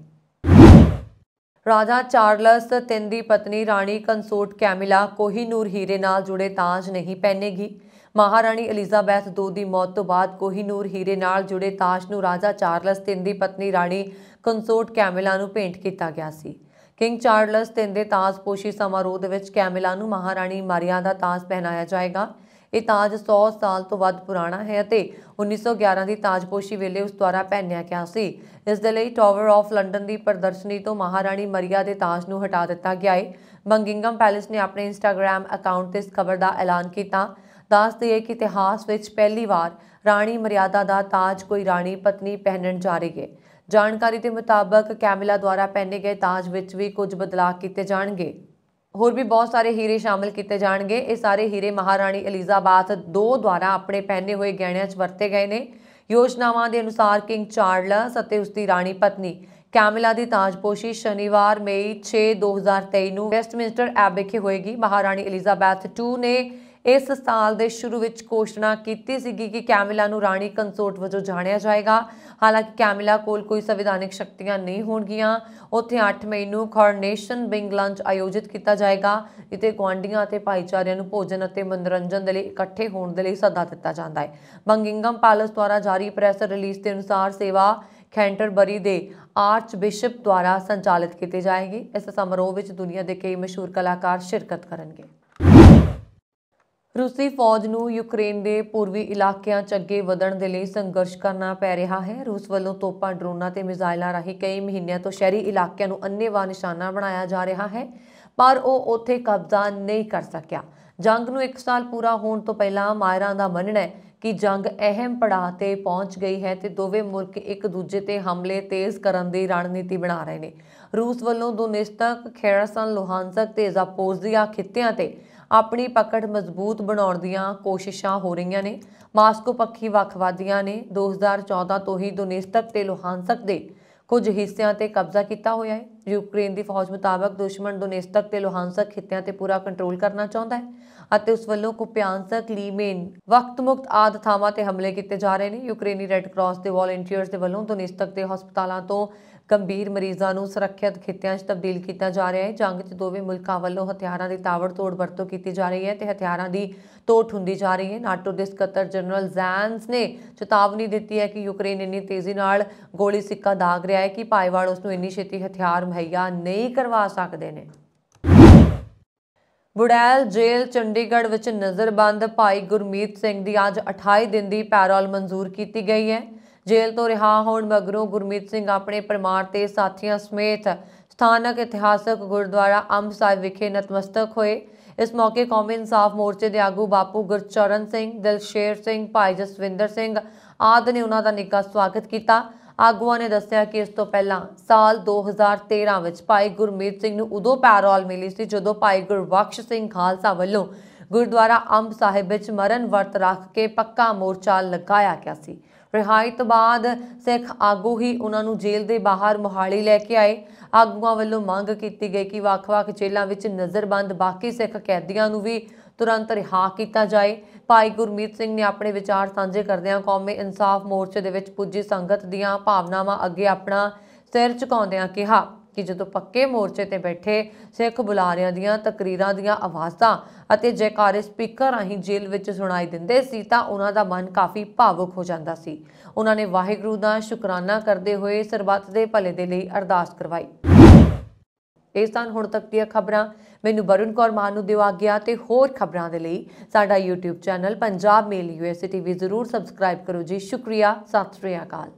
ਰਾਜਾ ਚਾਰਲਸ ਤਿੰਨ ਦੀ ਪਤਨੀ ਰਾਣੀ ਕੰਸੋਰਟ ਕੈਮਿਲਾ ਕੋਹੀਨੂਰ ਹੀਰੇ ਨਾਲ ਜੁੜੇ ਤਾਜ ਨਹੀਂ ਪਹਿਨੇਗੀ। ਮਹਾਰਾਣੀ ਐਲਿਜ਼ਾਬੈਥ II ਦੀ ਮੌਤ ਤੋਂ ਬਾਅਦ ਕੋਹੀਨੂਰ ਹੀਰੇ ਨਾਲ ਜੁੜੇ ਤਾਜ ਨੂੰ ਰਾਜਾ ਚਾਰਲਸ ਤਿੰਨ ਦੀ ਪਤਨੀ ਰਾਣੀ ਕੰਸੋਰਟ ਕੈਮਿਲਾ ਨੂੰ ਭੇਂਟ ਕੀਤਾ ਗਿਆ ਸੀ। ਕਿੰਗ ਚਾਰਲਸ ਤਿੰਨ ਦੇ ਤਾਜਪੋਸ਼ੀ ਸਮਾਰੋਹ ਦੇ ਵਿੱਚ ਕੈਮਿਲਾ ਨੂੰ ਮਹਾਰਾਣੀ ਮਾਰੀਆ ਦਾ ਤਾਜ ਪਹਿਨਾਇਆ ਜਾਏਗਾ। ਇਹ ਤਾਜ 100 ਸਾਲ ਤੋਂ ਵੱਧ ਪੁਰਾਣਾ ਹੈ ਅਤੇ 1911 ਦੀ ਤਾਜਪੋਸ਼ੀ ਵੇਲੇ ਉਸ ਦੁਆਰਾ ਪਹਿਨਿਆ ਗਿਆ ਸੀ। ਇਸ ਦੇ ਲਈ ਟਾਵਰ ਆਫ ਲੰਡਨ ਦੀ ਪ੍ਰਦਰਸ਼ਨੀ ਤੋਂ ਮਹਾਰਾਣੀ ਮਰੀਆ ਦੇ ਤਾਜ ਨੂੰ ਹਟਾ ਦਿੱਤਾ ਗਿਆ ਹੈ ਬੰਗਿੰਗਮ ਪੈਲੇਸ ਨੇ ਆਪਣੇ ਇੰਸਟਾਗ੍ਰam ਅਕਾਊਂਟ ਤੇ ਇਸ ਖਬਰ ਦਾ ਐਲਾਨ ਕੀਤਾ। ਦੱਸ ਹੈ ਕਿ ਇਤਿਹਾਸ ਵਿੱਚ ਪਹਿਲੀ ਵਾਰ ਰਾਣੀ ਮਰਿਆਦਾ ਦਾ ਤਾਜ ਕੋਈ ਰਾਣੀ ਪਤਨੀ ਪਹਿਨਣ ਜਾ ਰਹੀ ਹੈ। ਜਾਣਕਾਰੀ ਦੇ ਮੁਤਾਬਕ ਕੈਮਿਲਾ ਦੁਆਰਾ ਪਹਿਨੇ ਗਏ ਤਾਜ ਵਿੱਚ ਵੀ ਕੁਝ ਬਦਲਾਅ ਕੀਤੇ ਜਾਣਗੇ। ਹੋਰ ਵੀ ਬਹੁਤ ਸਾਰੇ ਹੀਰੇ ਸ਼ਾਮਿਲ ਕੀਤੇ ਜਾਣਗੇ। ਇਹ ਸਾਰੇ ਹੀਰੇ ਮਹਾਰਾਣੀ ਐਲਿਜ਼ਾਬੈਥ ਦੋ ਦੁਆਰਾ ਆਪਣੇ ਪਹਿਨੇ ਹੋਏ ਗਹਿਣਿਆਂ 'ਚ ਵਰਤੇ ਗਏ ਨੇ। ਯੋਜਨਾਵਾਂ ਦੇ ਅਨੁਸਾਰ ਕਿੰਗ ਚਾਰਲਸ ਅਤੇ ਉਸ ਦੀ ਰਾਣੀ ਪਤਨੀ। ਕੈਮਿਲਾ ਦੀ ਤਾਜਪੋਸ਼ੀ ਸ਼ਨੀਵਾਰ, ਮਈ 6 2023 ਨੂੰ ਵੈਸਟਮਿੰਸਟਰ ਐਬ ਵਿਖੇ ਹੋਏਗੀ। ਮਹਾਰਾਣੀ ਐਲਿਜ਼ਾਬੈਥ II ਨੇ ਇਸ ਸਾਲ ਦੇ ਸ਼ੁਰੂ ਵਿੱਚ ਘੋਸ਼ਣਾ ਕੀਤੀ ਸੀਗੀ ਕਿ ਕੈਮਿਲਾ ਨੂੰ ਰਾਣੀ ਕੰਸੋਰਟ ਵਜੋਂ ਜਾਣਿਆ ਜਾਏਗਾ। ਹਾਲਾਂਕਿ ਕੈਮਿਲਾ ਕੋਲ ਕੋਈ ਸੰਵਿਧਾਨਿਕ ਸ਼ਕਤੀਆਂ ਨਹੀਂ ਹੋਣਗੀਆਂ। ਉੱਥੇ 8 ਮਈ ਨੂੰ ਕੋਰਨੇਸ਼ਨ ਬਿੰਗ ਲੰਚ ਆਯੋਜਿਤ ਕੀਤਾ ਜਾਏਗਾ। ਇਤੇ ਗਵਾਂਡੀਆਂ ਅਤੇ ਭਾਈਚਾਰਿਆਂ ਨੂੰ ਭੋਜਨ ਅਤੇ ਮਨੋਰੰਜਨ ਦੇ ਲਈ ਇਕੱਠੇ ਹੋਣ ਦੇ ਲਈ ਸੱਦਾ ਦਿੱਤਾ ਜਾਂਦਾ ਹੈ। ਬੰਗਿੰਗਮ ਪੈਲਸ ਦੁਆਰਾ ਜਾਰੀ ਪ੍ਰੈਸ ਰਿਲੀਜ਼ ਦੇ ਅਨੁਸਾਰ ਸੇਵਾ ਕੈਂਟਰਬਰੀ ਦੇ ਆਰਚ ਬਿਸ਼ਪ ਦੁਆਰਾ ਸੰਚਾਲਿਤ ਕੀਤੀ ਜਾਏਗੀ। ਇਸ ਸਮਾਰੋਹ ਵਿੱਚ ਦੁਨੀਆ ਦੇ ਕਈ ਮਸ਼ਹੂਰ ਕਲਾਕਾਰ ਸ਼ਿਰਕਤ ਕਰਨਗੇ। ਰੂਸੀ ਫੌਜ ਨੂੰ ਯੂਕਰੇਨ ਦੇ ਪੂਰਬੀ ਇਲਾਕਿਆਂ 'ਚ ਅੱਗੇ ਵਧਣ ਦੇ ਲਈ ਸੰਘਰਸ਼ ਕਰਨਾ ਪੈ ਰਿਹਾ ਹੈ। ਰੂਸ ਵੱਲੋਂ ਤੋਪਾਂ, ਡਰੋਨਾਂ ਤੇ ਮਿਜ਼ਾਈਲਾਂ ਰਾਹੀਂ ਕਈ ਮਹੀਨਿਆਂ ਤੋਂ ਸ਼ਹਿਰੀ ਇਲਾਕਿਆਂ ਨੂੰ ਅੰਨੇਵਾਹ ਨਿਸ਼ਾਨਾ ਬਣਾਇਆ ਜਾ ਰਿਹਾ ਹੈ, ਪਰ ਉਹ ਉੱਥੇ ਕਬਜ਼ਾ ਨਹੀਂ ਕਰ ਸਕਿਆ। ਜੰਗ ਨੂੰ 1 ਸਾਲ ਪੂਰਾ ਹੋਣ ਤੋਂ ਪਹਿਲਾਂ ਮਾਇਰਾਂ ਦਾ ਮੰਨਣਾ ਹੈ ਕਿ ਜੰਗ ਅਹਿਮ ਪੜਾਅ ਤੇ ਪਹੁੰਚ ਗਈ ਹੈ ਤੇ ਦੋਵੇਂ ਮੁਲਕ ਇੱਕ ਦੂਜੇ ਤੇ ਹਮਲੇ ਤੇਜ਼ ਕਰਨ ਦੀ ਰਣਨੀਤੀ ਬਣਾ ਰਹੇ ਨੇ। ਰੂਸ ਵੱਲੋਂ ਦੋਨੇਸਤਕ ਖੇਰਸਨ ਲੋਹਾਨਸਕ ਤੇ ਜ਼ਾਪੋਜ਼ੀਆ ਖਿੱਤਿਆਂ ਤੇ ਆਪਣੀ ਪਕੜ ਮਜ਼ਬੂਤ ਬਣਾਉਣ ਦੀਆਂ ਕੋਸ਼ਿਸ਼ਾਂ ਹੋ ਰਹੀਆਂ ਨੇ। ਮਾਸਕੋ ਪੱਖੀ ਵੱਖਵਾਦੀਆਂ ਨੇ 2014 ਤੋਂ ਹੀ ਦੋਨੇਸਤਕ ਤੇ ਲੋਹਾਨਸਕ ਦੇ ਕੁਝ ਹਿੱਸਿਆਂ ਤੇ ਕਬਜ਼ਾ ਕੀਤਾ ਹੋਇਆ ਹੈ। ਯੂਕਰੇਨ ਦੀ ਫੌਜ ਮੁਤਾਬਕ ਦੁਸ਼ਮਣ ਦੋਨੇਸਤਕ ਤੇ ਲੋਹਾਨਸਕ ਖਿੱਤਿਆਂ ਤੇ ਪੂਰਾ ਕੰਟਰੋਲ ਕਰਨਾ ਚਾਹੁੰਦਾ ਹੈ ਅਤੇ ਉਸ ਵੱਲੋਂ ਕੁਪਿਆਨਸਕ ਲੀਮੇਨ ਵਕਤ ਮੁਕਤ ਆਦ ਥਾਵਾਂ ਤੇ ਹਮਲੇ ਕੀਤੇ ਜਾ ਰਹੇ ਨੇ। ਯੂਕਰੇਨੀ ਰੈੱਡ ਕਰਾਸ ਦੇ ਵੋਲੰਟੀਅਰਸ ਦੇ ਵੱਲੋਂ ਦੋਨੇਸਤਕ ਦੇ ਹਸਪਤਾਲਾਂ ਤੋਂ ਗੰਭੀਰ ਮਰੀਜ਼ਾਂ ਨੂੰ ਸੁਰੱਖਿਅਤ ਖਿੱਤਿਆਂ 'ਚ ਤਬਦੀਲ ਕੀਤਾ ਜਾ ਰਿਹਾ ਹੈ। ਜੰਗ 'ਚ ਦੋਵੇਂ ਮੁਲਕਾਂ ਵੱਲੋਂ ਹਥਿਆਰਾਂ ਦੀ ਤਾਬੜਤੋੜ ਵਰਤੋਂ ਕੀਤੀ ਜਾ ਰਹੀ ਹੈ ਤੇ ਹਥਿਆਰਾਂ ਦੀ ਤੋੜ ਹੁੰਦੀ ਜਾ ਰਹੀ ਹੈ। ਨਾਟੋ ਦੇ ਸਕੱਤਰ ਜਨਰਲ ਜ਼ੈਂਸ ਨੇ ਚੇਤਾਵਨੀ ਦਿੱਤੀ ਹੈ ਕਿ ਯੂਕਰੇਨ ਇੰਨੀ ਤੇਜ਼ੀ ਨਾਲ ਗੋਲੀ ਸਿੱਕਾ ਦਾਗ ਰਿਹਾ ਹੈ ਕਿ ਭਾਈਵਾਲ ਉਸ ਨੂੰ ਇੰਨੀ ਛੇਤੀ ਹਥਿਆਰ ਮੁਹੱਈਆ ਨਹੀਂ ਕਰਵਾ ਸਕਦੇ ਨੇ। ਬੁੜੈਲ ਜੇਲ੍ਹ ਚੰਡੀਗੜ੍ਹ ਵਿੱਚ ਨਜ਼ਰਬੰਦ ਭਾਈ ਗੁਰਮੀਤ ਸਿੰਘ ਦੀ ਅੱਜ 28 ਦਿਨ ਦੀ ਪੈਰੋਲ ਮਨਜ਼ੂਰ ਕੀਤੀ ਗਈ ਹੈ। ਜੇਲ੍ਹ ਤੋਂ ਰਿਹਾ ਹੋਣ ਮਗਰੋਂ ਗੁਰਮੀਤ ਸਿੰਘ ਆਪਣੇ ਪਰਿਵਾਰ ਤੇ ਸਾਥੀਆਂ ਸਮੇਤ ਸਥਾਨਕ ਇਤਿਹਾਸਕ ਗੁਰਦੁਆਰਾ ਅੰਬ ਸਾਹਿਬ ਵਿਖੇ ਨਤਮਸਤਕ ਹੋਏ। ਇਸ ਮੌਕੇ ਕੌਮੀ ਇਨਸਾਫ ਮੋਰਚੇ ਦੇ ਆਗੂ ਬਾਪੂ ਗੁਰਚਰਨ ਸਿੰਘ, ਦਿਲਸ਼ੇਰ ਸਿੰਘ, ਭਾਈ ਜਸਵਿੰਦਰ ਸਿੰਘ ਆਦਿ ਨੇ ਉਹਨਾਂ ਦਾ ਨਿੱਘਾ ਸਵਾਗਤ ਕੀਤਾ। ਆਗੂਆਂ ਨੇ ਦੱਸਿਆ ਕਿ ਇਸ ਤੋਂ ਪਹਿਲਾਂ ਸਾਲ 2013 ਵਿੱਚ ਭਾਈ ਗੁਰਮੀਤ ਸਿੰਘ ਨੂੰ ਉਦੋਂ ਪੈਰੋਲ ਮਿਲੀ ਸੀ ਜਦੋਂ ਭਾਈ ਗੁਰਬਖਸ਼ ਸਿੰਘ ਖਾਲਸਾ ਵੱਲੋਂ ਗੁਰਦੁਆਰਾ ਅੰਬ ਸਾਹਿਬ ਵਿੱਚ ਮਰਨ ਵਰਤ ਰੱਖ ਕੇ ਪੱਕਾ ਮੋਰਚਾ ਲਗਾਇਆ ਗਿਆ ਸੀ। ਰਿਹਾਈ ਤੋਂ ਬਾਅਦ ਸਿੱਖ ਆਗੂ ਹੀ ਉਹਨਾਂ ਨੂੰ ਜੇਲ੍ਹ ਦੇ ਬਾਹਰ ਮੁਹਾਲੀ ਲੈ ਕੇ ਆਏ। ਆਗੂਆਂ ਵੱਲੋਂ ਮੰਗ ਕੀਤੀ ਗਈ ਕਿ ਵੱਖ-ਵੱਖ ਜੇਲ੍ਹਾਂ ਵਿੱਚ ਨਜ਼ਰਬੰਦ ਬਾਕੀ ਸਿੱਖ ਕੈਦੀਆਂ ਨੂੰ ਵੀ ਤੁਰੰਤ ਰਿਹਾ ਕੀਤਾ ਜਾਏ। ਭਾਈ ਗੁਰਮੀਤ ਸਿੰਘ ਨੇ ਆਪਣੇ ਵਿਚਾਰ ਸਾਂਝੇ ਕਰਦਿਆਂ ਕੌਮੀ ਇਨਸਾਫ ਮੋਰਚੇ ਦੇ ਵਿੱਚ ਪੁੱਜੀ ਸੰਗਤ ਦੀਆਂ ਭਾਵਨਾਵਾਂ ਅੱਗੇ ਆਪਣਾ ਸਿਰ ਝੁਕਾਉਂਦਿਆਂ ਕਿਹਾ। ਕਿ ਜਦੋਂ ਪੱਕੇ ਮੋਰਚੇ ਤੇ ਬੈਠੇ ਸਿੱਖ ਬੁਲਾਰਿਆਂ ਦੀਆਂ ਤਕਰੀਰਾਂ ਦੀਆਂ ਆਵਾਜ਼ਾਂ ਅਤੇ ਜੈਕਾਰੇ ਸਪੀਕਰ ਰਾਹੀਂ ਜੇਲ੍ਹ ਵਿੱਚ ਸੁਣਾਈ ਦਿੰਦੇ ਸੀ ਤਾਂ ਉਹਨਾਂ ਦਾ ਮਨ ਕਾਫੀ ਭਾਵੁਕ ਹੋ ਜਾਂਦਾ ਸੀ। ਉਹਨਾਂ ਨੇ ਵਾਹਿਗੁਰੂ ਦਾ ਸ਼ੁਕਰਾਨਾ ਕਰਦੇ ਹੋਏ ਸਰਬੱਤ ਦੇ ਭਲੇ ਦੇ ਲਈ ਅਰਦਾਸ ਕਰਵਾਈ। ਇਸ ਸਨ ਹੁਣ ਤੱਕ ਦੀਆਂ ਖਬਰਾਂ। ਮੈਨੂੰ ਵਰੁਣ ਕੌਰ ਮਾਨ ਨੂੰ ਦਿਵਾ ਗਿਆ ਤੇ ਹੋਰ ਖਬਰਾਂ ਦੇ ਲਈ ਸਾਡਾ YouTube channel Punjab Mail USA TV ਜ਼ਰੂਰ ਸਬਸਕ੍ਰਾਈਬ ਕਰੋ ਜੀ। ਸ਼ੁਕਰੀਆ। ਸਤਿ ਸ੍ਰੀ ਅਕਾਲ।